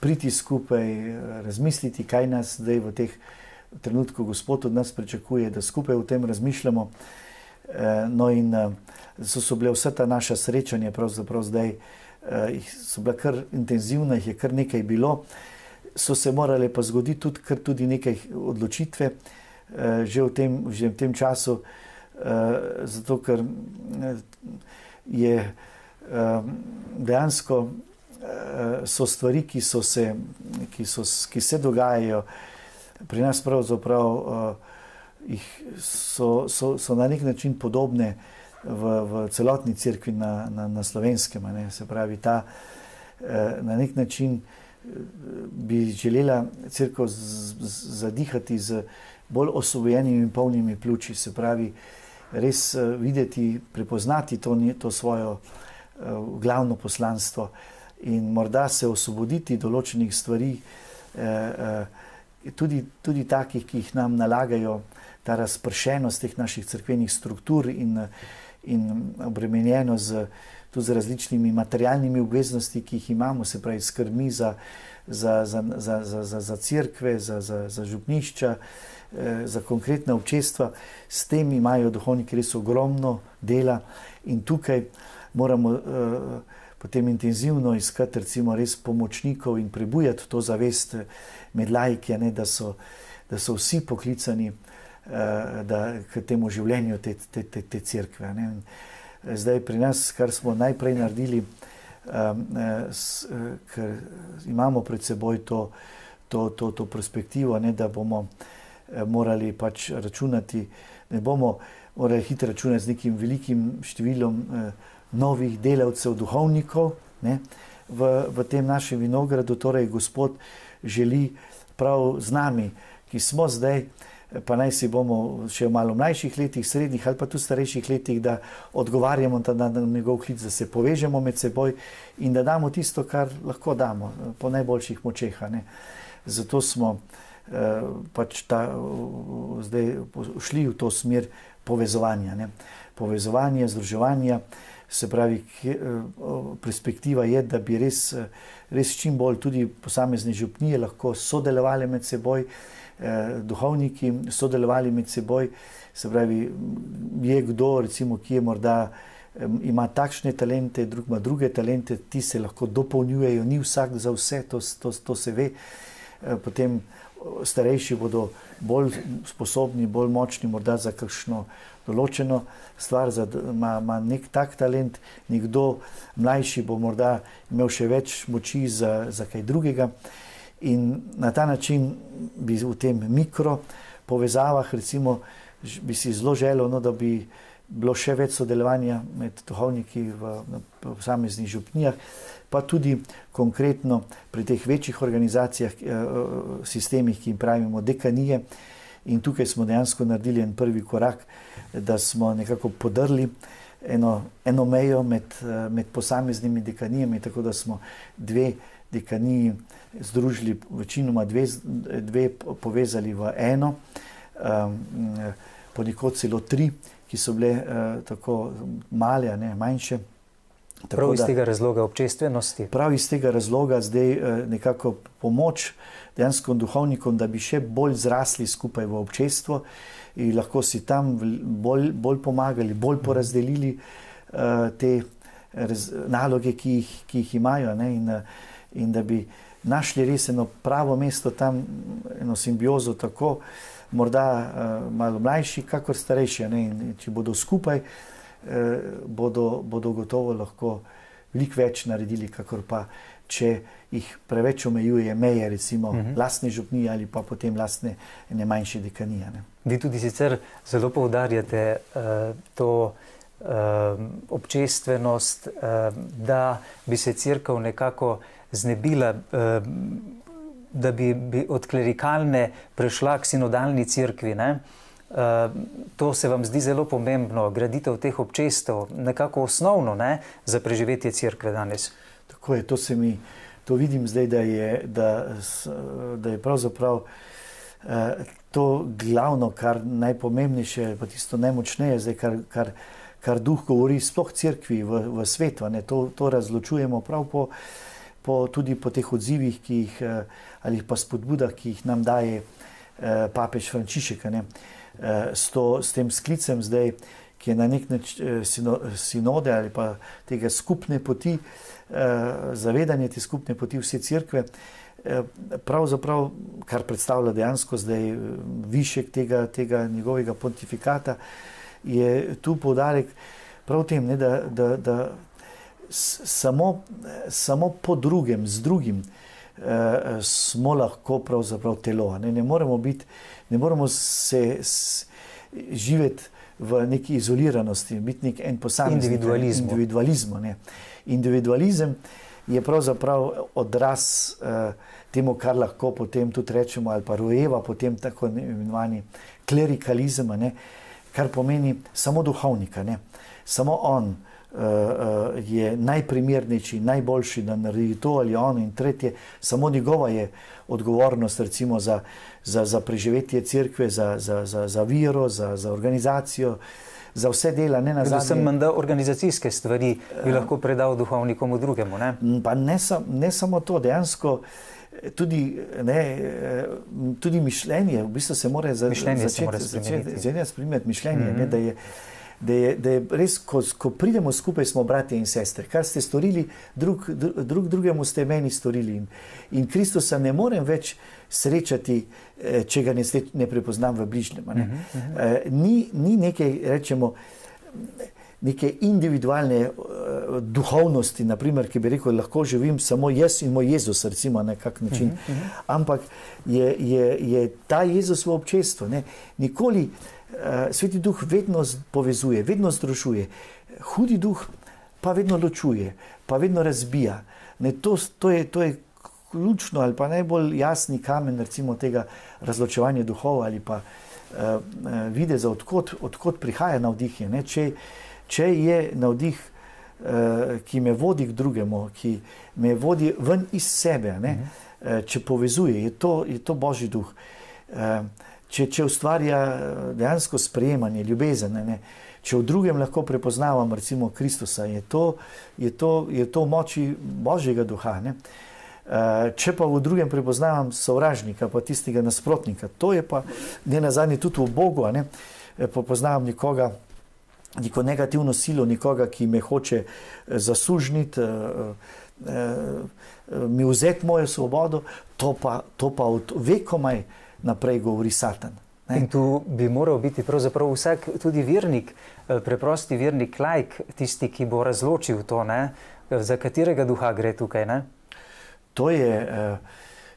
[SPEAKER 2] priti skupaj, razmisliti, kaj nas zdaj v teh trenutkih Gospod od nas pričakuje, da skupaj o tem razmišljamo. No, in so, so bile vse ta naša srečanja, pravzaprav zdaj, eh, so bila kar intenzivna, jih je kar nekaj bilo, so se morale pa zgoditi tudi, tudi nekaj odločitve, eh, že v tem, že v tem času, eh, zato ker eh, je eh, dejansko eh, so stvari, ki, so se, ki, so, ki se dogajajo pri nas, pravzaprav. Eh, So, so, so na nek način podobne uh, v, v celotni crkvi na, na, na slovenskem. Ne? Se pravi, ta eh, na nek način eh, bi želela crkva zadihati z bolj osvobojenimi in polnimi pljuči, se pravi, res eh, videti, prepoznati to, to svojo glavno poslanstvo in morda se osvoboditi določenih stvari, tudi, tudi takih, ki jih nam nalagajo. Ta razpršenost teh naših crkvenih struktur in uh, in obremenjeno z, z različnimi materialnimi obveznostmi, ki jih imamo, se pravi, skrbmi za, za, za, za, za, za, za crkve, za, za, za župnišča, eh, za konkretna občestva. S tem imajo duhovniki res ogromno dela in tukaj moramo. Eh, Potem intenzivno iskati, recimo, res pomočnikov in prebujati to zavest med lajki, da, da so vsi poklicani Eh, da, k temu življenju te, te, te, te crkve. Ne. Zdaj, pri nas, kar smo najprej naredili, um, s, ker imamo pred seboj to, to, to, to perspektivo, ne, da bomo morali pač računati, ne bomo morali hitro računati z nekim velikim številom eh, novih delavcev, duhovnikov ne, v, v tem našem vinogradu. Torej, Gospod želi prav z nami, ki smo zdaj pa naj si bomo še v malo mlajših letih, srednjih ali pa tudi starejših letih, da odgovarjamo na, na njegov klic, da se povežemo med seboj in da damo tisto, kar lahko damo, po najboljših močeh. Zato smo eh, pač ta, zdaj šli v to smer povezovanja. Ne? Povezovanje, združevanja. Se pravi, eh, perspektiva je, da bi res, res čim bolj tudi posamezne župnije lahko sodelovali med seboj, eh, duhovniki sodelovali med seboj. Se pravi, je kdo, recimo, ki je morda. Ima takšne talente, drug ima druge talente, ti se lahko dopolnjujejo, ni vsak za vse, to, to, to se ve. Eh, potem starejši bodo bolj sposobni, bolj močni, morda za kakšno določeno stvar, za, ima, ima nek tak talent, nekdo mlajši bo morda imel še več moči za, za kaj drugega. In na ta način bi v tem mikro povezavah, recimo, bi si zelo želel, no, da bi bilo še več sodelovanja med duhovniki v, v posameznih župnijah, pa tudi konkretno pri teh večjih organizacijah, eh, sistemih, ki jim pravimo dekanije. In tukaj smo dejansko naredili en prvi korak, da smo nekako podrli eno, eno mejo med, eh, med posameznimi dekanijami, tako da smo dve dekaniji združili, večinoma dve, dve povezali v eno, um, ponekod celo tri, ki so bile uh, tako male, ne manjše.
[SPEAKER 1] Prav iz tega razloga občestvenosti.
[SPEAKER 2] Prav iz tega razloga zdaj nekako pomoč dejansko duhovnikom, da bi še bolj zrasli skupaj v občestvo in lahko si tam bolj, bolj pomagali, bolj mhm. porazdelili uh, te raz, naloge, ki jih, ki jih imajo, in, in da bi našli res eno pravo mesto tam, eno simbiozo, tako morda uh, malo mlajši, kakor starejši. In, če bodo skupaj, uh, bodo, bodo gotovo lahko veliko več naredili, kakor pa če jih preveč omejuje meje, recimo uh mhm. -huh. lastne župnije ali pa potem lastne ne manjše dekanije. Ne.
[SPEAKER 1] Vi tudi sicer zelo poudarjate uh, to uh, občestvenost, uh, da bi se crkva nekako znebila, uh, da bi, bi od klerikalne prešla k sinodalni crkvi. Ne. Uh, to se vam zdi zelo pomembno, graditev teh občestev, nekako osnovno ne, za preživetje crkve danes.
[SPEAKER 2] Tako je, to se mi, to vidim zdaj, da je, da, da je pravzaprav uh, to glavno, kar najpomembnejše, pa tisto najmočneje, zdaj, kar, kar, kar duh govori, sploh crkvi v, v svetu. To, to razločujemo prav po, po, tudi po teh odzivih, jih, uh, ali pa spodbudah, ki jih nam daje uh, papež Frančišek. Uh, s, to, s tem sklicem zdaj, ki je na nek način sino, sinode ali pa tega skupne poti. Eh, zavedanje te skupne poti vse crkve, eh, pravzaprav, kar predstavlja dejansko zdaj eh, višek tega, tega njegovega pontifikata, je tu poudarek prav tem, ne, da, da, da samo, samo po drugem, z drugim, smo lahko pravzaprav telo. Ne, ne moremo biti, ne moremo se živeti v neki izoliranosti, biti nek en posameznik.
[SPEAKER 1] Individualizmu.
[SPEAKER 2] Individualizmu individualizem je pravzaprav odraz uh, temu, kar lahko potem tudi rečemo, ali pa rojeva potem tako imenovani klerikalizem, ne, kar pomeni samo duhovnika, ne, samo on. Je najprimernejši, najboljši, da naredi to ali ono, in tretje, samo njegova je odgovornost, recimo, za, za, za preživetje crkve, za, za, za, za viro, za, za organizacijo, za vse dela. Ne na zadnje.
[SPEAKER 1] Sem menda organizacijske stvari bi uh, lahko predal duhovnikom drugemu. Ne?
[SPEAKER 2] Pa ne, sam, ne samo to, dejansko. Tudi, ne, tudi mišljenje, v bistvu se mora za,
[SPEAKER 1] začeti
[SPEAKER 2] spremeniti. Mišljenje, mm -hmm. ne, da, je, da, je, da je res, ko, ko pridemo skupaj, smo bratje in sestre. Kar ste storili, drug, drug drugemu ste meni storili. In, in Kristusa ne morem več srečati, eh, če ga ne, ne prepoznam v bližnjem. Ne? Uh -huh, uh -huh. ni, ni nekaj, rečemo, neke individualne uh, duhovnosti, naprimer, ki bi rekel, lahko živim samo jaz in moj Jezus, recimo na kak način. Uh -huh, uh -huh. Ampak je, je, je ta Jezus v občestvu. Ne? Nikoli uh, sveti duh vedno povezuje, vedno združuje. Hudi duh pa vedno ločuje, pa vedno razbija. Ne, to, to, je, to je ključno ali pa najbolj jasni kamen recimo, tega razločevanja duhov ali pa uh, videza, odkot, odkot prihaja navdih. Če, če je navdih, uh, ki me vodi k drugemu, ki me vodi ven iz sebe, ne, uh, če povezuje, je to, je to božji duh. Uh, če, če ustvarja dejansko sprejemanje, ljubezen. Ne, Če v drugem lahko prepoznavam, recimo Kristusa, je to, je to, je to moči Božjega duha. Ne? Eh, če pa v drugem prepoznavam sovražnika, pa tistega nasprotnika, to je pa ne na zadnji tudi v Bogu, ne eh, poznam nikoga, neko negativno silo, nikoga, ki me hoče eh, zasužniti, mi vzeti mojo svobodo, to pa, to pa od vekomaj naprej govori Satan.
[SPEAKER 1] Ne? In tu bi moral biti pravzaprav vsak, tudi vernik, preprosti vernik, lajk, tisti, ki bo razločil to, ne? za katerega duha gre tukaj. Ne?
[SPEAKER 2] To je, eh,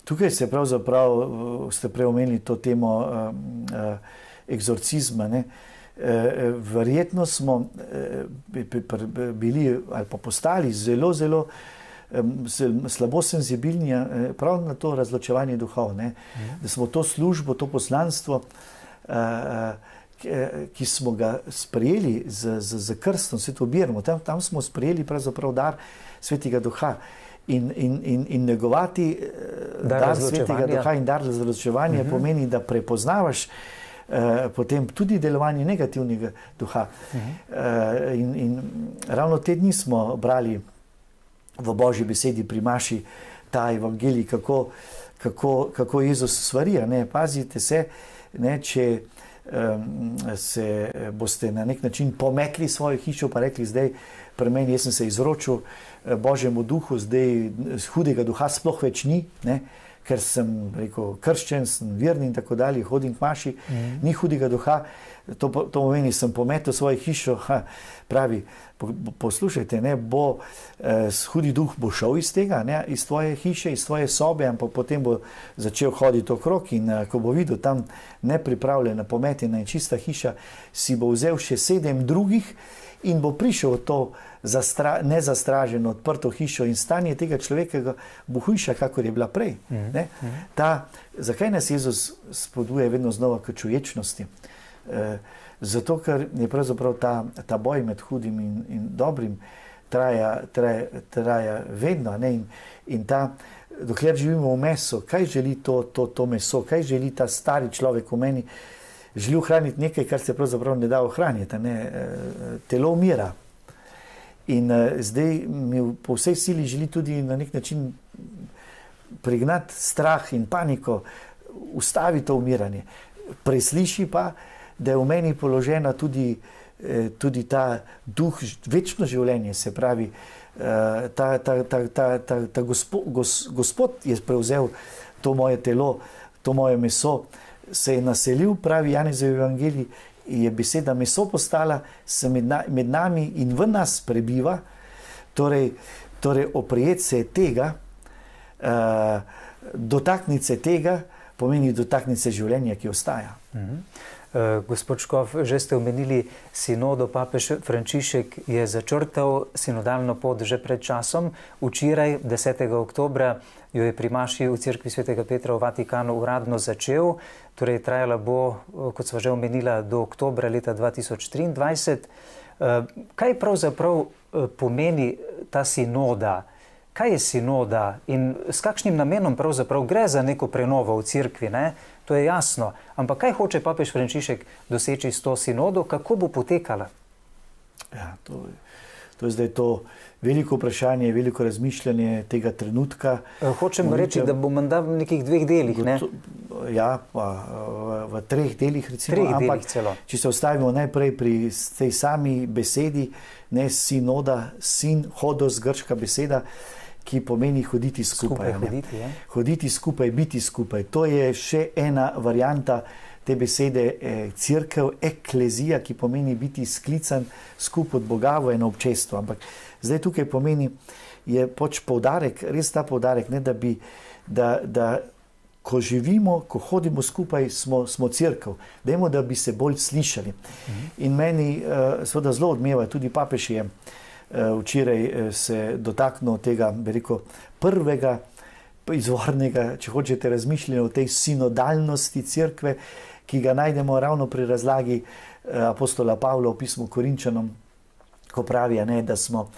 [SPEAKER 2] tukaj se pravzaprav, eh, ste preomenili to temo eh, eksorcizma. Ne? Verjetno smo bili ali pa postali zelo, zelo slabo senzibilni prav na to razločevanje duhov, ne? da smo to službo, to poslanstvo, ki smo ga sprejeli z, z, z krstom, sveto obiramo, tam, tam smo sprejeli pravzaprav dar svetega duha in, in, in, in negovati eh, dar, dar svetega duha in dar za razločevanje uh mhm. -huh. pomeni, da prepoznavaš uh, potem tudi delovanje negativnega duha. Uh -huh. uh, in, in ravno te dni smo brali v Božji besedi pri Maši ta evangelij, kako, kako, kako Jezus svari. Pazite se, ne, če um, se boste na nek način pomekli svojo hišo, pa rekli, zdaj pri meni, jaz sem se izročil eh, Božjemu duhu, zdaj hudega duha sploh več ni. Ne, ker sem rekel, krščen, sem verni in tako dalje, hodim k maši, mm. ni hudega duha. To, to pomeni, sem pometel svojo hišo. Ha, pravi, po, poslušajte, ne, bo eh, hudi duh bo šel iz tega, ne, iz tvoje hiše, iz tvoje sobe, ampak potem bo začel hoditi okrog in eh, ko bo videl tam nepripravljena, pometena in čista hiša, si bo vzel še sedem drugih in bo prišel v to zastra, nezastraženo, odprto hišo in stanje tega človeka bo hujše, kakor je bila prej. Mm -hmm. Ta, zakaj nas Jezus spodbuje vedno znova k čuječnosti? E, zato, ker je pravzaprav ta, ta boj med hudim in, in dobrim traja, traja, traja vedno. In, in ta, dokler živimo v mesu, kaj želi to, to, to meso, kaj želi ta stari človek v meni? Želi ohraniti nekaj, kar se pravzaprav ne da ohraniti. Ne? E, telo umira. In uh, zdaj mi po vsej sili želi tudi na nek način prignati strah in paniko, ustaviti to umiranje. Presliši pa, da je v meni položena tudi, eh, tudi ta duh, večno življenje, se pravi, eh, ta, ta, ta, ta, ta, ta gospo, gos, gospod je prevzel to moje telo, to moje meso, se je naselil, pravi Janez v Evangeliji je beseda meso postala, se med, na, med nami in v nas prebiva, torej, torej oprijeti se tega, uh, dotakniti se tega, pomeni dotakniti se življenja, ki ostaja. Uh -huh.
[SPEAKER 1] uh, gospod Škov, že ste omenili sinodo, papež Frančišek je začrtal sinodalno pot že pred časom. Včeraj, 10. oktober, jo je pri Maši v Cerkvi svetega Petra v Vatikanu uradno začel torej trajala bo, kot smo že omenila, do oktobra leta 2023. Eh, kaj pravzaprav eh, pomeni ta sinoda? Kaj je sinoda in s kakšnim namenom pravzaprav gre za neko prenovo v cerkvi? Ne? To je jasno. Ampak kaj hoče papež Frančišek doseči s to sinodo, kako bo potekala?
[SPEAKER 2] Ja, to, je, to je zdaj to veliko vprašanje, veliko razmišljanje tega trenutka.
[SPEAKER 1] Eh, hočem Molite, reči, da bo menda v nekih dveh delih. Ne?
[SPEAKER 2] Ja, pa, v, v treh delih, recimo. Treh ampak, delih celo. Če se ustavimo najprej pri tej sami besedi, ne sinoda, sin, hodos, grška beseda. Ki pomeni hoditi skupaj.
[SPEAKER 1] skupaj hoditi,
[SPEAKER 2] hoditi skupaj, biti skupaj. To je še ena varijanta te besede eh, crkva, eklezija, ki pomeni biti sklican skupaj od Boga v eno občestvo. Ampak Zdaj tukaj pomeni, je pač poudarek, res ta poudarek, ne, da bi, da, da ko živimo, ko hodimo skupaj, smo, smo crkv, dajmo, da bi se bolj slišali. In meni uh, seveda zelo odmeva, tudi papež je uh, včeraj uh, se dotaknil tega, bi rekel, prvega. Izvornega, če hočete, razmišljanja o tej sinodalnosti crkve, ki ga najdemo ravno pri razlagi apostola Pavla v pismu Korinčanom, ko pravi, ne, da, smo,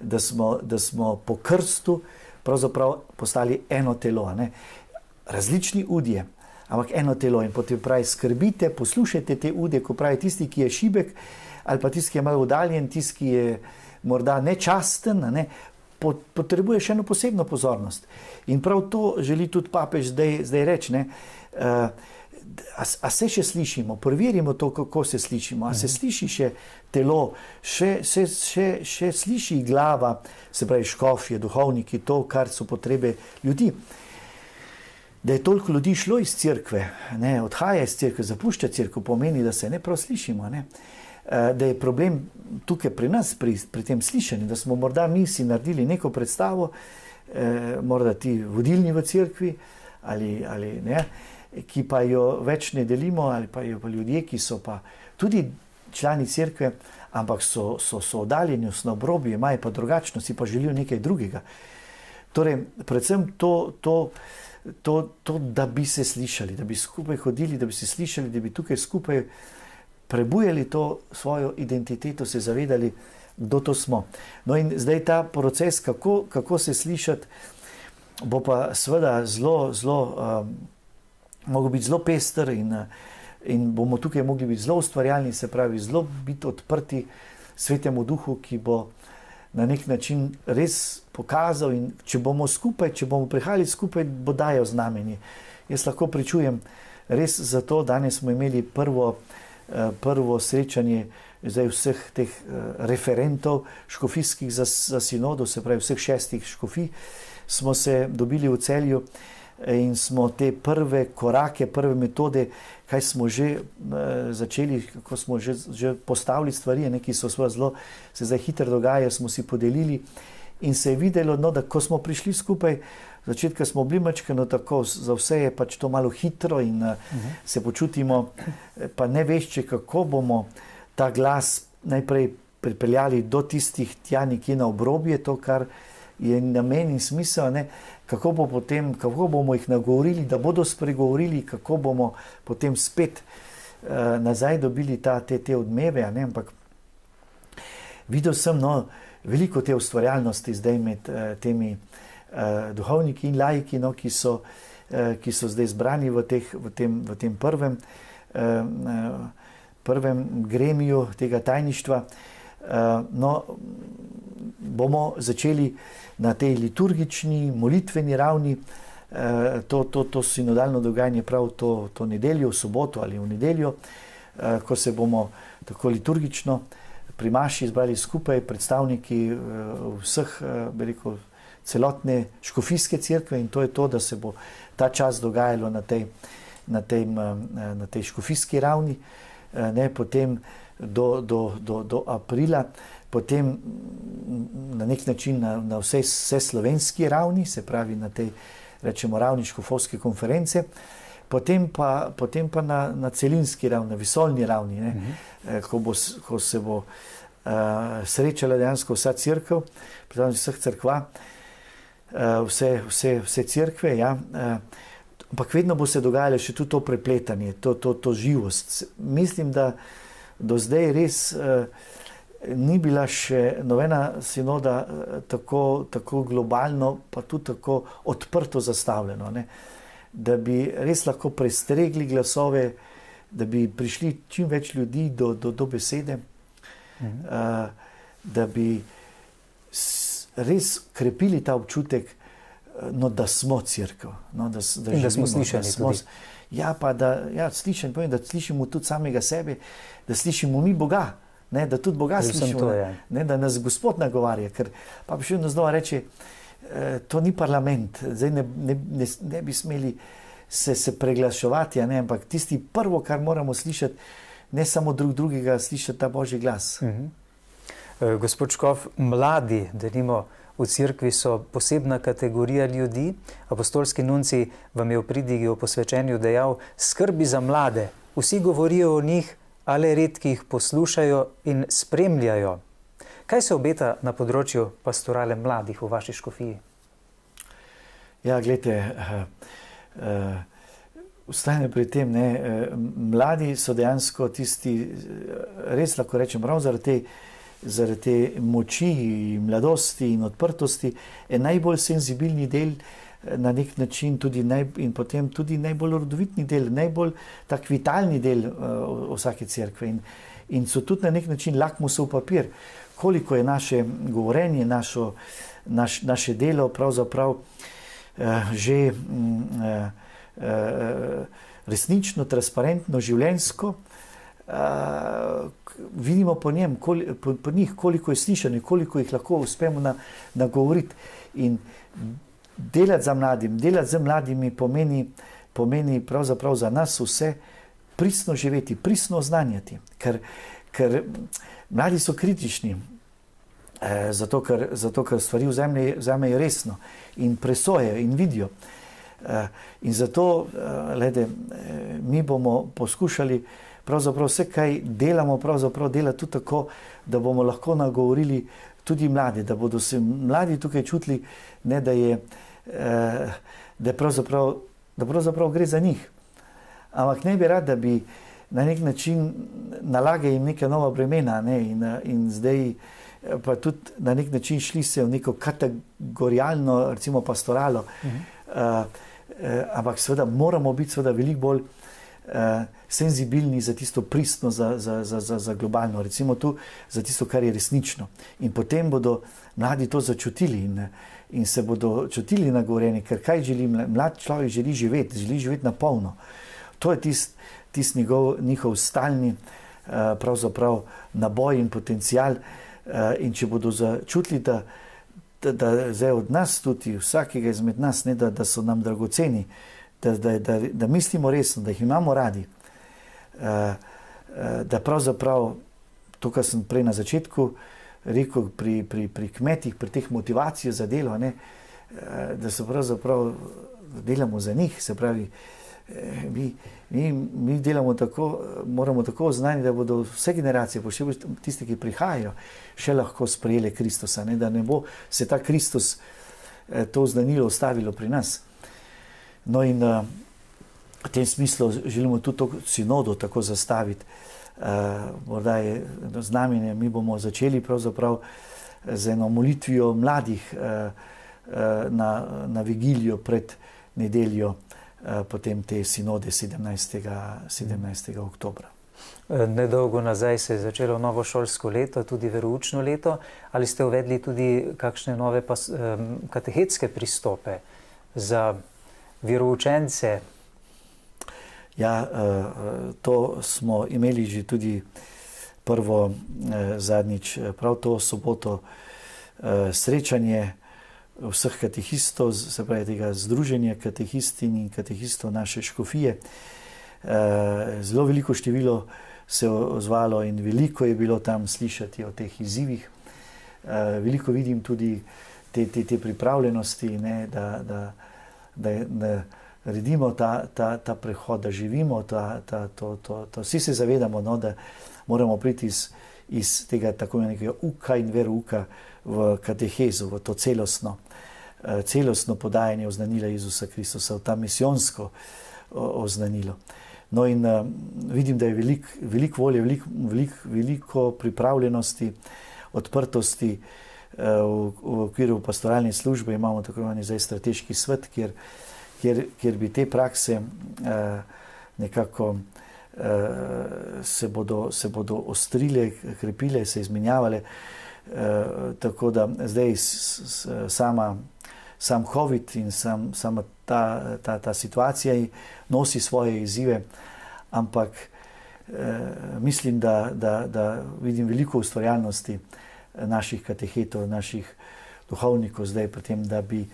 [SPEAKER 2] da, smo, da smo po krstu postali eno telo. Ne. Različni udje, ampak eno telo. In potem pravi, skrbite, poslušajte te udje, ko pravi tisti, ki je šibek ali pa tisti, ki je malo oddaljen, tisti, ki je morda nečasten. Ne, Potrebuje še eno posebno pozornost. In prav to želi tudi papež zdaj, zdaj reči. Uh, a, se še slišimo, preverimo to, kako se slišimo. A se mhm. sliši še telo, še, še, še, še sliši glava, se pravi, škofje, duhovniki, to, kar so potrebe ljudi. Da je toliko ljudi šlo iz cerkve, ne, odhaja iz cerkve, zapušča cerkev, pomeni, da se ne prav slišimo. Ne. Eh, da je problem tukaj pri nas, pri, pri tem slišanju, da smo morda mi si naredili neko predstavo, eh, morda ti vodilni v cerkvi ali, ali ne ki pa jo več ne delimo, ali pa jo pa ljudje, ki so pa tudi člani crkve, ampak so, so, so oddaljeni, so na obrobju, imajo pa drugačno, si pa želijo nekaj drugega. Torej, predvsem to, to, to, to, da bi se slišali, da bi skupaj hodili, da bi se slišali, da bi tukaj skupaj prebujali to svojo identiteto, se zavedali, kdo to smo. No, in zdaj ta proces, kako, kako se slišati, bo pa seveda zelo, zelo. Um, mogel biti zelo pester in uh, in bomo tukaj mogli biti zelo ustvarjalni, se pravi, zelo biti odprti svetemu duhu, ki bo na nek način res pokazal. In če bomo skupaj, če bomo prihajali skupaj, bo dajo znamenje. Jaz lahko pričujem, res zato danes smo imeli prvo, eh, prvo srečanje. Zdaj, vseh teh uh, referentov, škofijskih za, za sinodo, se pravi, vseh šestih škofij, smo se dobili v celju in smo te prve korake, prve metode, kaj smo že uh, začeli, kako smo že, že postavili stvari, ki so zelo, se zdaj hitro dogajajo, smo si podelili in se je videlo, no, da ko smo prišli skupaj, začetka smo bili mačkano tako, za vse je pač to malo hitro in uh, uh -huh. se počutimo, pa ne veš, kako bomo ta glas najprej pripeljali do tistih tja, nekje na obrobje, to, kar je namen in smisel, ne? kako, bo potem, kako bomo jih nagovorili, da bodo spregovorili, kako bomo potem spet uh, nazaj dobili ta, te, te odmeve. Ampak videl sem no, veliko te ustvarjalnosti zdaj med uh, temi uh, duhovniki in lajki, no, ki, so, uh, ki so zdaj zbrani v, teh, v, tem, v tem prvem. Uh, uh, prvem gremiju tega tajništva, eh, no, bomo začeli na tej liturgični, molitveni ravni. Eh, to, to, to sinodalno dogajanje prav to, to nedeljo, v soboto ali v nedeljo, eh, ko se bomo tako liturgično pri Maši zbrali skupaj predstavniki vseh, rekel, celotne škofijske crkve in to je to, da se bo ta čas dogajalo na tej, na tej, na tej škofijski ravni. Eh, ne, potem do, do, do, do aprila, potem na nek način na, na vse, vse slovenski ravni, se pravi na tej rečemo, ravni škofovske konference, potem pa, potem pa na, na celinski ravni, na visolni ravni, ne, uh mhm. -huh. ko, bo, ko se bo uh, srečala dejansko vsa crkva, predvsem vseh crkva, uh, vse, vse, vse crkve. Ja, uh, Ampak vedno bo se dogajalo še to prepletanje, to, to, to živost. Mislim, da do zdaj res uh, ni bila še nobena sinoda uh, tako, tako globalno, pa tudi tako odprto zastavljena. Da bi res lahko prestregli glasove, da bi prišli čim več ljudi do, do, do besede, uh, da bi res krepili ta občutek no, da smo crkva. No, da,
[SPEAKER 1] da, da smo slišali. Da smo,
[SPEAKER 2] ja, pa da ja, slišim, povem, da slišimo tudi samega sebe, da slišimo mi Boga. Ne, da tudi Boga slišimo, to, ja. ne, da nas Gospod nagovarja. Ker, pa bi še vedno znova reči, eh, to ni parlament, zdaj ne, ne, ne, ne bi smeli se, se preglašovati, ampak tisti prvo, kar moramo slišati, ne samo drug drugega, slišati ta božji glas. Uh -huh.
[SPEAKER 1] e, gospod Škov, mladi, da nimo v cerkvi so posebna kategorija ljudi. Apostolski nunci vam je v pridigi o posvečenju dejal: skrbi za mlade, vsi govorijo o njih, ali redki jih poslušajo in spremljajo. Kaj se obeta na področju pastorale mladih v vaši škofiji?
[SPEAKER 2] Ja, gledajte, uh, uh, ustane pri tem, da uh, mladi so dejansko tisti, res lahko rečem, ravno zaradi tega zaradi te moči, mladosti in odprtosti, je najbolj senzibilni del, eh, na nek način tudi naj, in potem tudi najbolj rodovitni del, najbolj tak vitalni del uh, vsake cerkve. In, in so tudi na nek način lakmusov papir, koliko je naše govorenje, našo, naš, naše delo pravzaprav uh, že uh, uh, resnično, transparentno, življensko. Uh, vidimo po, njem, kol, po, po njih, koliko je slišano, koliko jih lahko uspemo nagovoriti. In delati za mladim, delati z mladimi pomeni, pomeni pravzaprav za nas vse pristno živeti, pristno znanjati. Ker, ker mladi so kritični, eh, zato, ker, zato ker stvari vzamejo resno in presojejo in vidijo. Eh, in zato, eh, lede, eh, mi bomo poskušali pravzaprav vse, kaj delamo, pravzaprav dela tudi tako, da bomo lahko nagovorili tudi mlade, da bodo se mladi tukaj čutili, ne, da, je, eh, da, pravzaprav, da pravzaprav gre za njih. Ampak ne bi rad, da bi na nek način nalagali jim neka nova bremena ne, in, in zdaj. Pa tudi na nek način šli se v neko kategorijalno, recimo pastoralo, uh -huh. uh, uh, ampak seveda moramo biti seveda veliko bolj senzibilni za tisto pristno, za, za, za, za, za globalno, recimo tu za tisto, kar je resnično. In potem bodo mladi to začutili in, in se bodo čutili nagoreni, ker kaj želi mlad človek, želi živeti, želi živeti na polno. To je tisti tist njegov, njihov stalni uh, naboj in potencial. Uh, in če bodo začutili, da, da, da zdaj od nas, tudi vsakega izmed nas, ne, da, da so nam dragoceni, da, da, da, da mislimo resno, da jih imamo radi, uh, uh, da pravzaprav to, kar sem prej na začetku rekel, pri, pri, pri kmetih, pri teh motivacijah za delo, ne, uh, da se pravzaprav delamo za njih, se pravi. Mi, mi, mi delamo tako, moramo tako znani, da bodo vse generacije, posebej tiste, ki prihajajo, še lahko sprejeli Kristusa, ne, da ne bo se ta Kristus, to znanilo, ostavilo pri nas. No, in uh, v tem smislu želimo tudi to sinodo tako zastaviti. Uh, morda je z nami, ne, mi bomo začeli pravzaprav z eno molitvijo mladih uh, uh, na, na vigilijo pred nedeljo, uh, potem te sinode 17. 17. oktobra.
[SPEAKER 1] Nedolgo nazaj se je začelo novo šolsko leto, tudi veroučno leto. Ali ste uvedli tudi kakšne nove pas, katehetske pristope za veroučence.
[SPEAKER 2] Ja, eh, to smo imeli že tudi prvo eh, zadnjič, eh, prav to soboto, srečanje vseh katehistov, se pravi tega združenja katehistin in katehistov naše škofije. Zelo veliko število se je ozvalo in veliko je bilo tam slišati o teh izzivih. Veliko vidim tudi te, te, te pripravljenosti, ne, da, da, da, da naredimo ta, ta, ta prehod, da živimo ta, ta, to, to, to. Vsi se zavedamo, no, da moramo priti iz, iz tega tako imenovanega uka in veruka v katehezu, v to celostno, uh, celostno podajanje oznanila Jezusa Kristusa, v ta misijonsko oznanilo. No, in uh, vidim, da je veliko velik volje, veliko velik, veliko pripravljenosti, odprtosti. Uh, v, v okviru pastoralne službe imamo tako imenovani zdaj strateški svet, kjer, kjer, kjer bi te prakse eh, nekako eh, se, bodo, se bodo ostrile, krepile, se izmenjavale. Eh, tako da zdaj sama, sam COVID in sam, sama ta, ta, ta situacija nosi svoje izzive, ampak mislim, da, da, da vidim veliko ustvarjalnosti naših katehetov, naših duhovnikov, zdaj pri tem, da bi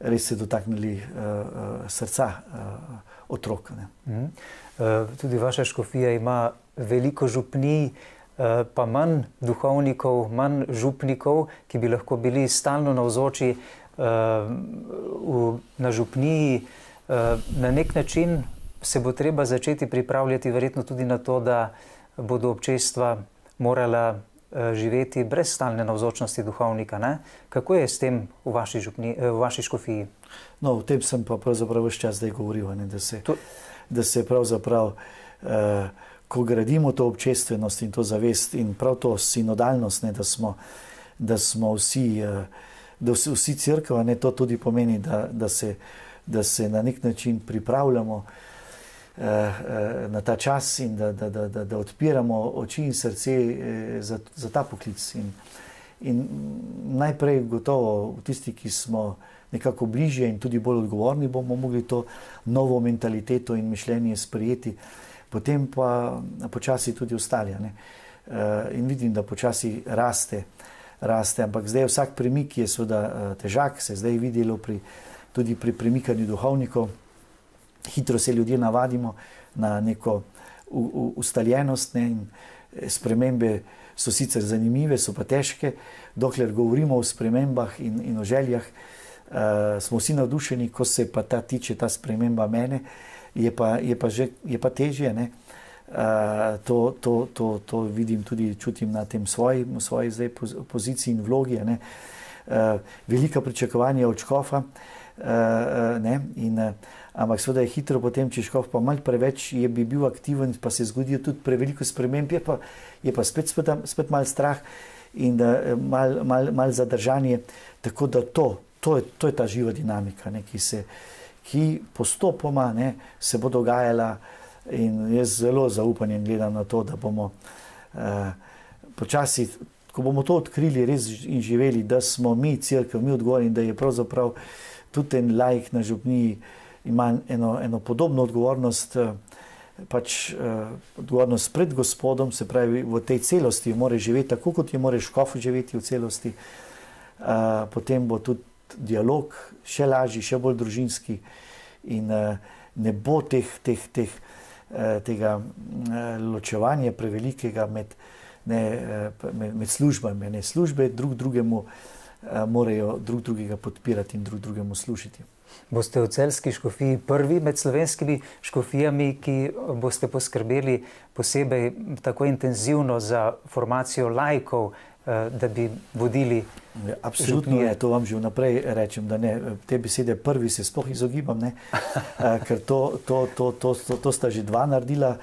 [SPEAKER 2] res se dotaknili uh, srca uh, otrok. Mm. Uh,
[SPEAKER 1] tudi vaša škofija ima veliko župnij, uh, pa manj duhovnikov, manj župnikov, ki bi lahko bili stalno navzoči uh, v, na župniji. Uh, na nek način se bo treba začeti pripravljati, verjetno tudi na to, da bodo občestva morala živeti brez stalne navzočnosti duhovnika. Ne? Kako je s tem v vaši, župni, eh, v vaši škofiji?
[SPEAKER 2] No, o tem sem pa pravzaprav vse čas zdaj govoril, ne, da, se, to... da se pravzaprav, eh, ko gradimo to občestvenost in to zavest in prav to sinodalnost, ne, da, smo, da smo vsi, eh, da vsi, vsi crkva, ne, to tudi pomeni, da, da, se, da se na nek način pripravljamo. Eh, eh, na ta čas in da, da, da, da, da odpiramo oči in srce eh, za, za ta poklic. In, in najprej, gotovo, tisti, ki smo nekako bližje in tudi bolj odgovorni, bomo mogli to novo mentaliteto in mišljenje sprejeti, potem pa počasi tudi ostali. Ne? In vidim, da počasi raste, raste, ampak zdaj je vsak premik, je seveda težak, se je zdaj videlo pri, tudi pri premikanju duhovnikov hitro se ljudje navadimo na neko ustaljenost. Ne, eh, spremembe so sicer zanimive, so pa težke. Dokler govorimo o spremembah in, in o željah, uh, smo vsi navdušeni, ko se pa ta tiče, ta sprememba mene, je pa, je pa, že, je pa težje. Uh, to, to, to, to vidim tudi, čutim na tem svoji, svoji zdaj poziciji in vlogi. Uh, velika pričakovanja od škofa. Uh, uh, in, uh, ampak seveda je hitro potem, če škof pa mal preveč je bi bil aktiven, pa se zgodijo tudi preveliko sprememb, je pa, je pa spet, spet, spet mal strah in eh, mal, mal, mal zadržanje. Tako da to, to, je, to je ta živa dinamika, ne, ki se ki postopoma ne, se bo dogajala In jaz zelo zaupanjem gledam na to, da bomo uh, počasi, ko bomo to odkrili res in živeli, da smo mi, crkva, mi odgovorni, da je pravzaprav tudi en lajk na župniji ima eno, eno podobno odgovornost. Uh, pač uh, odgovornost pred Gospodom, se pravi, v tej celosti mora živeti tako, kot je mora škof živeti v celosti. Uh, potem bo tudi dialog še lažji, še bolj družinski, in ne bo teh, teh, teh, tega ločevanja prevelikega med, ne, med, med službami. Ne. Službe drug drugemu morajo drug drugega podpirati in drug drugemu služiti.
[SPEAKER 1] Boste v celski škofiji prvi med slovenskimi škofijami, ki boste poskrbeli posebej tako intenzivno za formacijo lajkov, eh, da bi vodili?
[SPEAKER 2] Ja, absolutno je, to vam že vnaprej rečem, da ne, te besede prvi se sploh izogibam, ne, eh, ker to, to, to, to, to, to sta že dva naredila,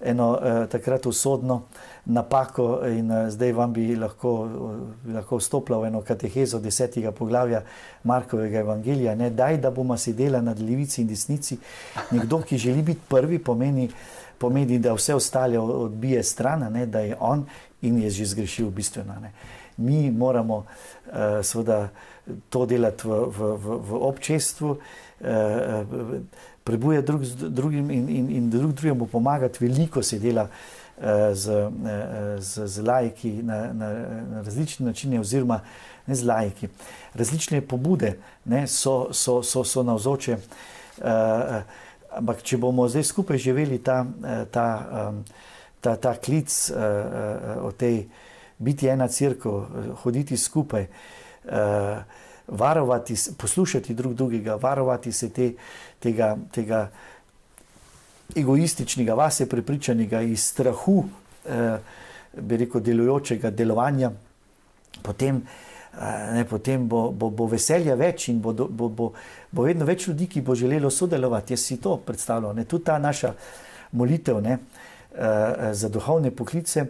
[SPEAKER 2] eno eh, takrat usodno napako in uh, zdaj vam bi lahko, uh, lahko vstopila v eno katehezo desetega poglavja Markovega evangelija. Ne? Daj, da bomo sedela na levici in desnici. Nekdo, ki želi biti prvi, pomeni, pomeni da vse ostale odbije stran, ne? da je on in je že zgrešil bistveno. Ne? Mi moramo uh, seveda to delati v, v, v, v občestvu. Uh, Prebuje drug, drugim in, in, in drug drugemu pomagati, veliko se dela uh, z, z, z lajki na, na, na različne načine, oziroma ne z lajki. Različne pobude ne, so, so, so, so navzoče. Uh, ampak, če bomo zdaj skupaj živeli ta, ta, um, ta, ta klic uh, uh, o tej biti ena crkva, hoditi skupaj, uh, varovati, poslušati drug drugega, varovati se te, tega. tega egoističnega, vase prepričanega, iz strahu, eh, bi rekel, delujočega delovanja, potem, eh, ne, potem bo, bo, bo veselja več in bo, bo, bo, bo vedno več ljudi, ki bo želelo sodelovati. Jaz si to predstavljam. Tudi ta naša molitev ne, eh, za duhovne poklice.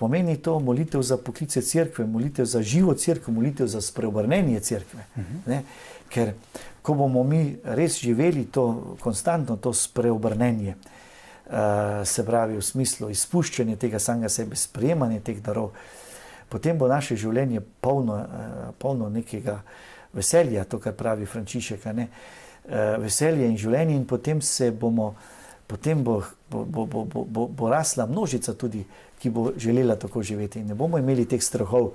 [SPEAKER 2] Pomeni to molitev za poklice crkve, molitev za živo crkvo, molitev za spreobrnenje crkve. Uh mhm. -huh. Ker ko bomo mi res živeli to konstantno, to spreobrnenje, uh, se pravi v smislu izpuščanja tega samega sebe, sprejemanja teh darov, potem bo naše življenje polno, uh, polno nekega veselja, to kar pravi Frančišek, uh, veselje in življenje, in potem se bomo, potem bo, bo, bo, bo, bo, bo, rasla množica tudi. Ki bo želela tako živeti. In ne bomo imeli teh strahov,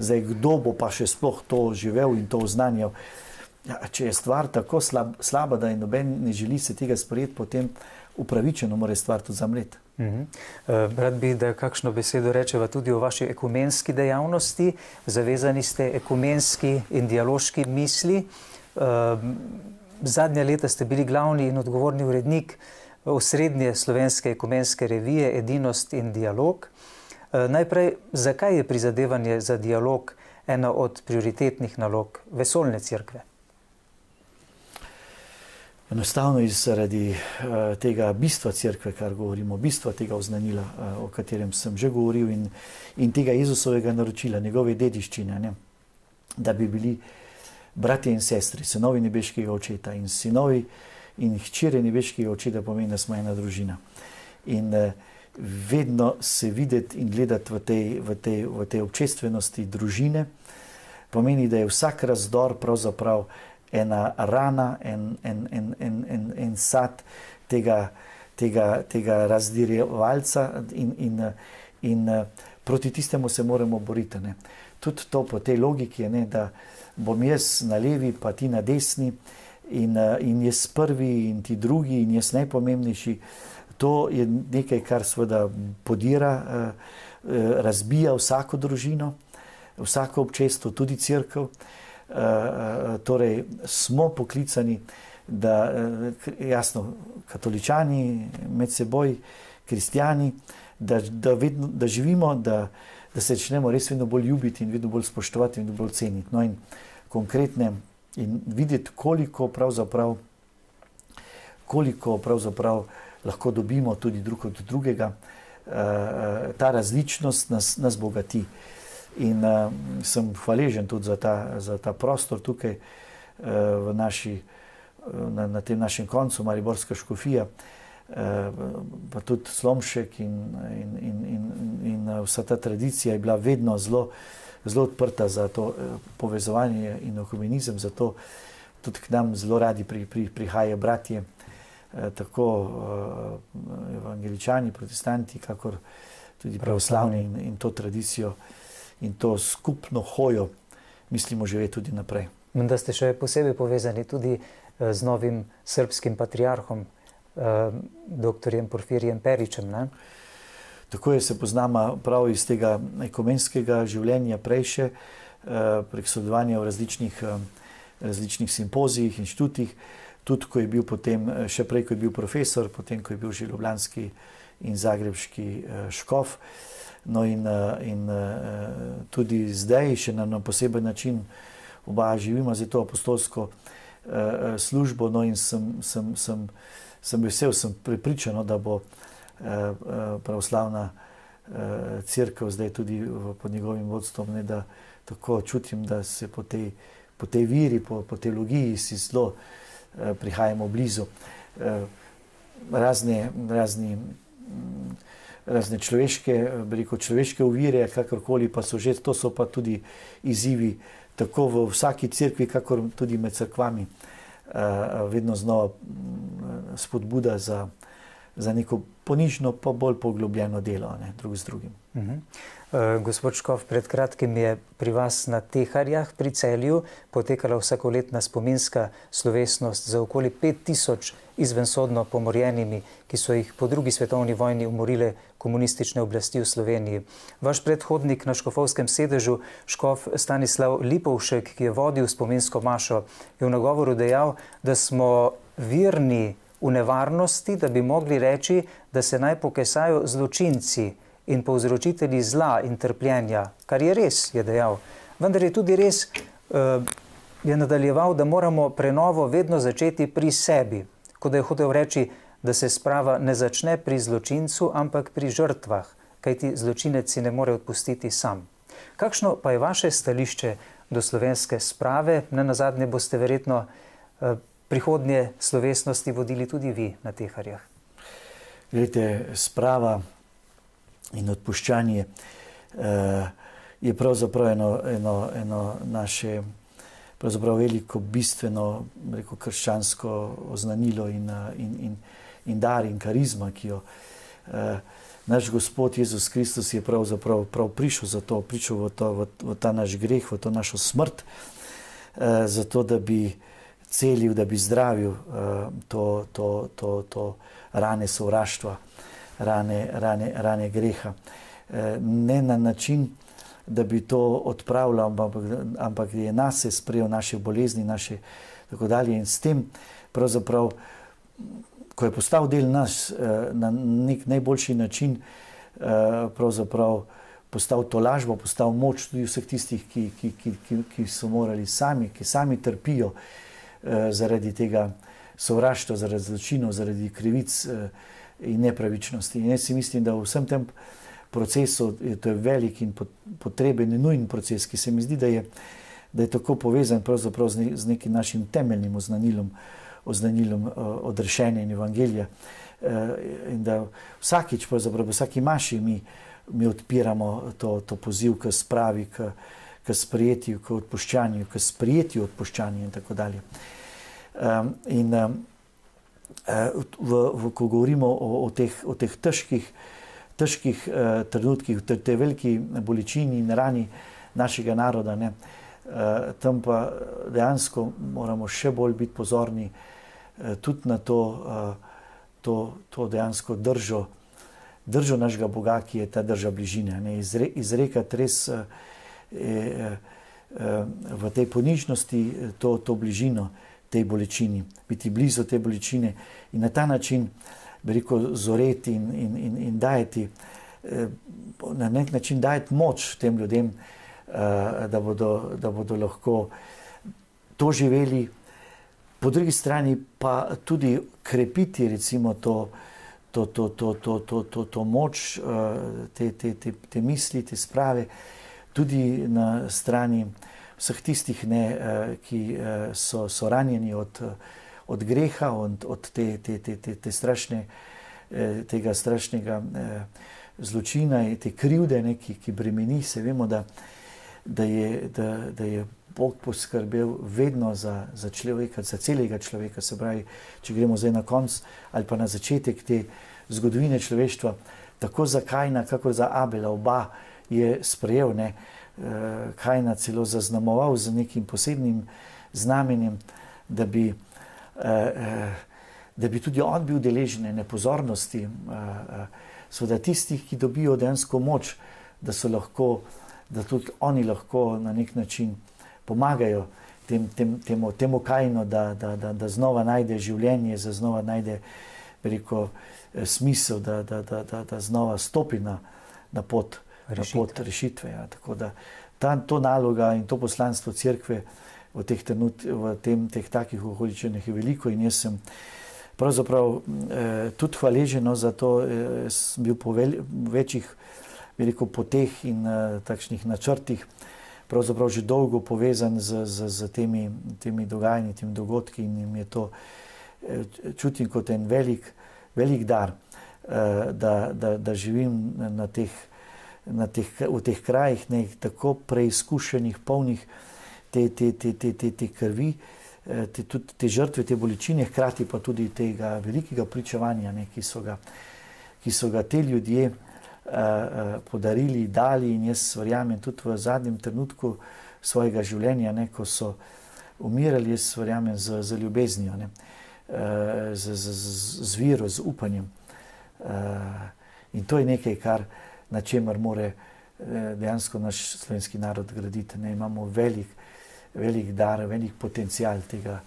[SPEAKER 2] zdaj kdo bo pa še sploh to živel in to oznanjal. Uh, Ja, če je stvar tako slab, slaba, da noben ne želi se tega sprejeti, potem upravičeno mora stvar tudi zamreti. Uh
[SPEAKER 1] -huh. uh, rad bi, da kakšno besedo rečeva tudi o vaši ekumenski dejavnosti. Zavezani ste ekumenski in dialoški misli. Uh, zadnja leta ste bili glavni in odgovorni urednik osrednje slovenske ekumenske revije Edinost in dialog. Uh, najprej, zakaj je prizadevanje za dialog ena od prioritetnih nalog vesolne crkve?
[SPEAKER 2] Enostavno zaradi uh, tega bistva crkve, kar govorimo, bistva tega oznanila, uh, o katerem sem že govoril, in, in tega Jezusovega naročila, njegove dediščine, ne? da bi bili bratje in sestre, sinovi nebeškega očeta in sinovi in hčere nebeškega očeta, pomeni, da smo ena družina. In uh, vedno se videti in gledati v tej, v, tej, v tej občestvenosti družine, pomeni, da je vsak razdor pravzaprav ena rana, en, en, en, en, en, en sad tega, tega, tega razdirjevalca, in, in, in proti tistemu se moramo boriti. Ne. Tudi to po tej logiki, ne, da bom jaz na levi, pa ti na desni, in, in jaz prvi, in ti drugi, in jaz najpomembnejši. To je nekaj, kar seveda podira, razbija vsako družino, vsako občestvo, tudi crkvo. Eh, torej smo poklicani, da eh, jasno, katoličani med seboj, kristijani, da, da, vedno, da živimo, da, da se začnemo res vedno bolj ljubiti in vedno bolj spoštovati in vedno bolj ceniti. No in konkretne in videti, koliko pravzaprav, koliko pravzaprav lahko dobimo tudi drug od drugega, uh, ta različnost nas, nas bogati. Uh, In uh, sem hvaležen tudi za ta, za ta prostor tukaj uh, naši, uh, na, na tem našem koncu, Mariborska škofija, uh, pa tudi Slomšek in, in, in, in, in vsa ta tradicija je bila vedno zelo, zelo odprta za to povezovanje in okumenizem, zato tudi k nam zelo radi pri, pri, prihajajo bratje, tako evangeličani, protestanti, kakor tudi pravoslavni in, in to tradicijo in to skupno hojo mislimo živeti tudi naprej.
[SPEAKER 1] Da ste še posebej povezani tudi eh, z novim srpskim patriarhom, eh, dr. Porfirijem Peričem. Ne?
[SPEAKER 2] Tako je, se poznamo prav iz tega ekumenskega življenja prejše, eh, prek sodelovanja v različnih, različnih simpozijih, inštitutih, tudi ko je bil potem, še prej, ko je bil profesor, potem, ko je bil že ljubljanski in zagrebski škof. No in, in tudi zdaj, še na, na poseben način, oba živimo za to apostolsko službo. No in sem, sem, sem, sem vesel, sem pripričan, no, da bo pravoslavna crkva zdaj tudi pod njegovim vodstvom, ne, tako čutim, da se po tej, po tej viri, po, po teologiji si zelo prihajamo blizu. Razne, razni, razne človeške, rekel, človeške uvire, kakorkoli pa so že, to so pa tudi izzivi, tako v vsaki crkvi, kakor tudi med crkvami, vedno znova spodbuda za, za neko ponižno, pa bolj poglobljeno delo, ne, drug z drugim. Uh -huh.
[SPEAKER 1] uh, gospod Škov, pred kratkim je pri vas na Teharjah pri celju potekala vsakoletna spominska slovesnost za okoli 5000 izvensodno pomorjenimi, ki so jih po drugi svetovni vojni umorile komunistične oblasti v Sloveniji. Vaš predhodnik na škofovskem sedežu, škof Stanislav Lipovšek, ki je vodil spominsko mašo, je v nagovoru dejal, da smo virni v nevarnosti, da bi mogli reči, da se naj pokesajo zločinci in povzročitelji zla in trpljenja, kar je res, je dejal. Vendar je tudi res, uh, je nadaljeval, da moramo prenovo vedno začeti pri sebi, kot da je hotel reči, da se sprava ne začne pri zločincu, ampak pri žrtvah, kajti zločinec si ne more odpustiti sam. Kakšno pa je vaše stališče do slovenske sprave? Ne na zadnje boste verjetno uh, prihodnje slovesnosti vodili tudi vi na teh harjah?
[SPEAKER 2] Glede, sprava in odpuščanje uh, je pravzaprav eno, eno, eno naše pravzaprav veliko, bistveno, reko, krščansko oznanilo in, in, in, in dar in karizma, ki jo uh, naš Gospod Jezus Kristus je pravzaprav prav prišel za to, prišel v, to, v, v ta naš greh, v to našo smrt, uh, zato da bi celil, da bi zdravil uh, to, to, to, to rane sovraštva, rane, rane, rane greha. Uh, ne na način, da bi to odpravljal, ampak, ampak je nas sprejel naše bolezni, naše tako dalje. In s tem, pravzaprav, ko je postal del nas uh, na nek najboljši način, pravzaprav. Postal to lažbo, postal moč tudi vseh tistih, ki, ki, ki, ki, ki so morali sami, ki sami trpijo, Eh, zaradi tega sovraštva, zaradi zločinov, zaradi krivic eh, in nepravičnosti. In jaz si mislim, da v vsem tem procesu je to velik in potreben nujen proces, ki se mi zdi, da je, da je tako povezan z, ne, z nekim našim temeljnim oznanilom, oznanilom odrešenja in evangelija. In da vsakič, v vsaki maši, mi, mi odpiramo to, to poziv k spravi, k, k sprijetju, k odpuščanju, k sprijetju odpuščanja in tako dalje. Um, in um, v, v, ko govorimo o, o, teh, o teh težkih, težkih uh, trenutkih, te, te veliki bolečini in rani našega naroda, ne, uh, tam pa dejansko moramo še bolj biti pozorni uh, tudi na to, uh, to, to dejansko držo, držo našega Boga, ki je ta drža bližine. Ne, izre, izrekati res. Uh, v tej ponižnosti eh, to, to bližino tej bolečini, biti blizu te bolečine in na ta način, bi rekel, zoreti in, in, in, in dajeti, na nek način dajeti moč tem ljudem, da bodo, da bodo lahko to živeli, po drugi strani pa tudi krepiti recimo to, to, to, to, to, to, to, to moč, te, te, te, te misli, te sprave tudi na strani vseh tistih, ne, eh, ki eh, so, so ranjeni od, od greha, od, od te, te, te, te, te strašne tega strašnega zločina, te krivde, ne, ki, ki bremeni, se vemo, da, da, je, da, da je Bog poskrbel vedno za, za človeka, za celega človeka. Se pravi, če gremo zdaj na konec ali pa na začetek te zgodovine človeštva, tako za Kajna, kako za Abela, oba je sprejel, ne, eh, Kajna celo zaznamoval z nekim posebnim znamenjem, da bi, eh, eh, da bi tudi on bil deležen nepozornosti, seveda tistih, ki dobijo dejansko moč, da so lahko, da tudi oni lahko na nek način pomagajo tem, tem, temu, temu kajnu, da, da, da, da znova najde življenje, da znova najde veliko smisel, da, da, da, da, da znova stopi na, na pot pot rešitve ja. Tako da ta, to naloga in to poslanstvo crkve v teh, trenut, v tem, teh takih okoliščinah je veliko in jaz sem pravzaprav eh, tudi hvaležen no, za to, eh, sem bil po vel, večjih veliko poteh in eh, takšnih načrtih pravzaprav že dolgo povezan z, z, z temi, temi dogajanji, temi dogodki in jim je to eh, čutim kot en velik, velik dar, eh, da, da, da živim na teh, na teh, v teh krajih, ne, tako preizkušenih, polnih te, te, te, te, te, te krvi, eh, te, tudi te žrtve, te bolečine, hkrati pa tudi tega velikega pričevanja, ne, ki, so ga, ki so ga te ljudje. Eh, eh, podarili, dali in jaz verjamem tudi v zadnjem trenutku svojega življenja, ne, ko so umirali, jaz verjamem z, z ljubeznijo, ne, eh, z, z, z, z viro, z upanjem. In to je nekaj, kar, na čemer more dejansko naš slovenski narod graditi. Ne. Imamo velik, velik dar, velik potencial tega,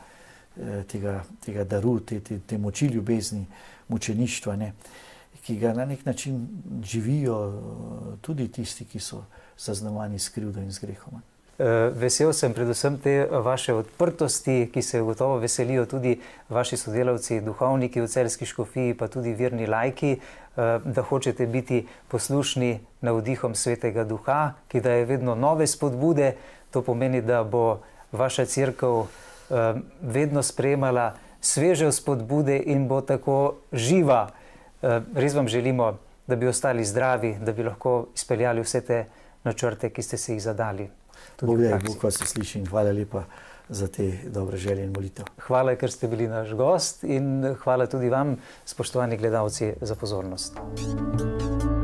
[SPEAKER 2] tega, tega daru, te, te, te moči ljubezni, mučeništva. Ne ki ga na nek način živijo eh, tudi tisti, ki so zaznavani s krivdo in z grehom.
[SPEAKER 1] Eh, vesel sem predvsem te vaše odprtosti, ki se gotovo veselijo tudi vaši sodelavci, duhovniki v celski škofiji, pa tudi verni lajki, eh, da hočete biti poslušni navdihom svetega duha, ki daje vedno nove spodbude. To pomeni, da bo vaša crkva vedno spremala sveže spodbude in bo tako živa. Eh, res vam želimo, da bi ostali zdravi, da bi lahko izpeljali vse te načrte, ki ste si jih zadali.
[SPEAKER 2] Bog je, Bog vas sliši in hvala lepa za te dobre želje in molitev.
[SPEAKER 1] Hvala, ker ste bili naš gost in hvala tudi vam, spoštovani gledalci, za pozornost. Thank you.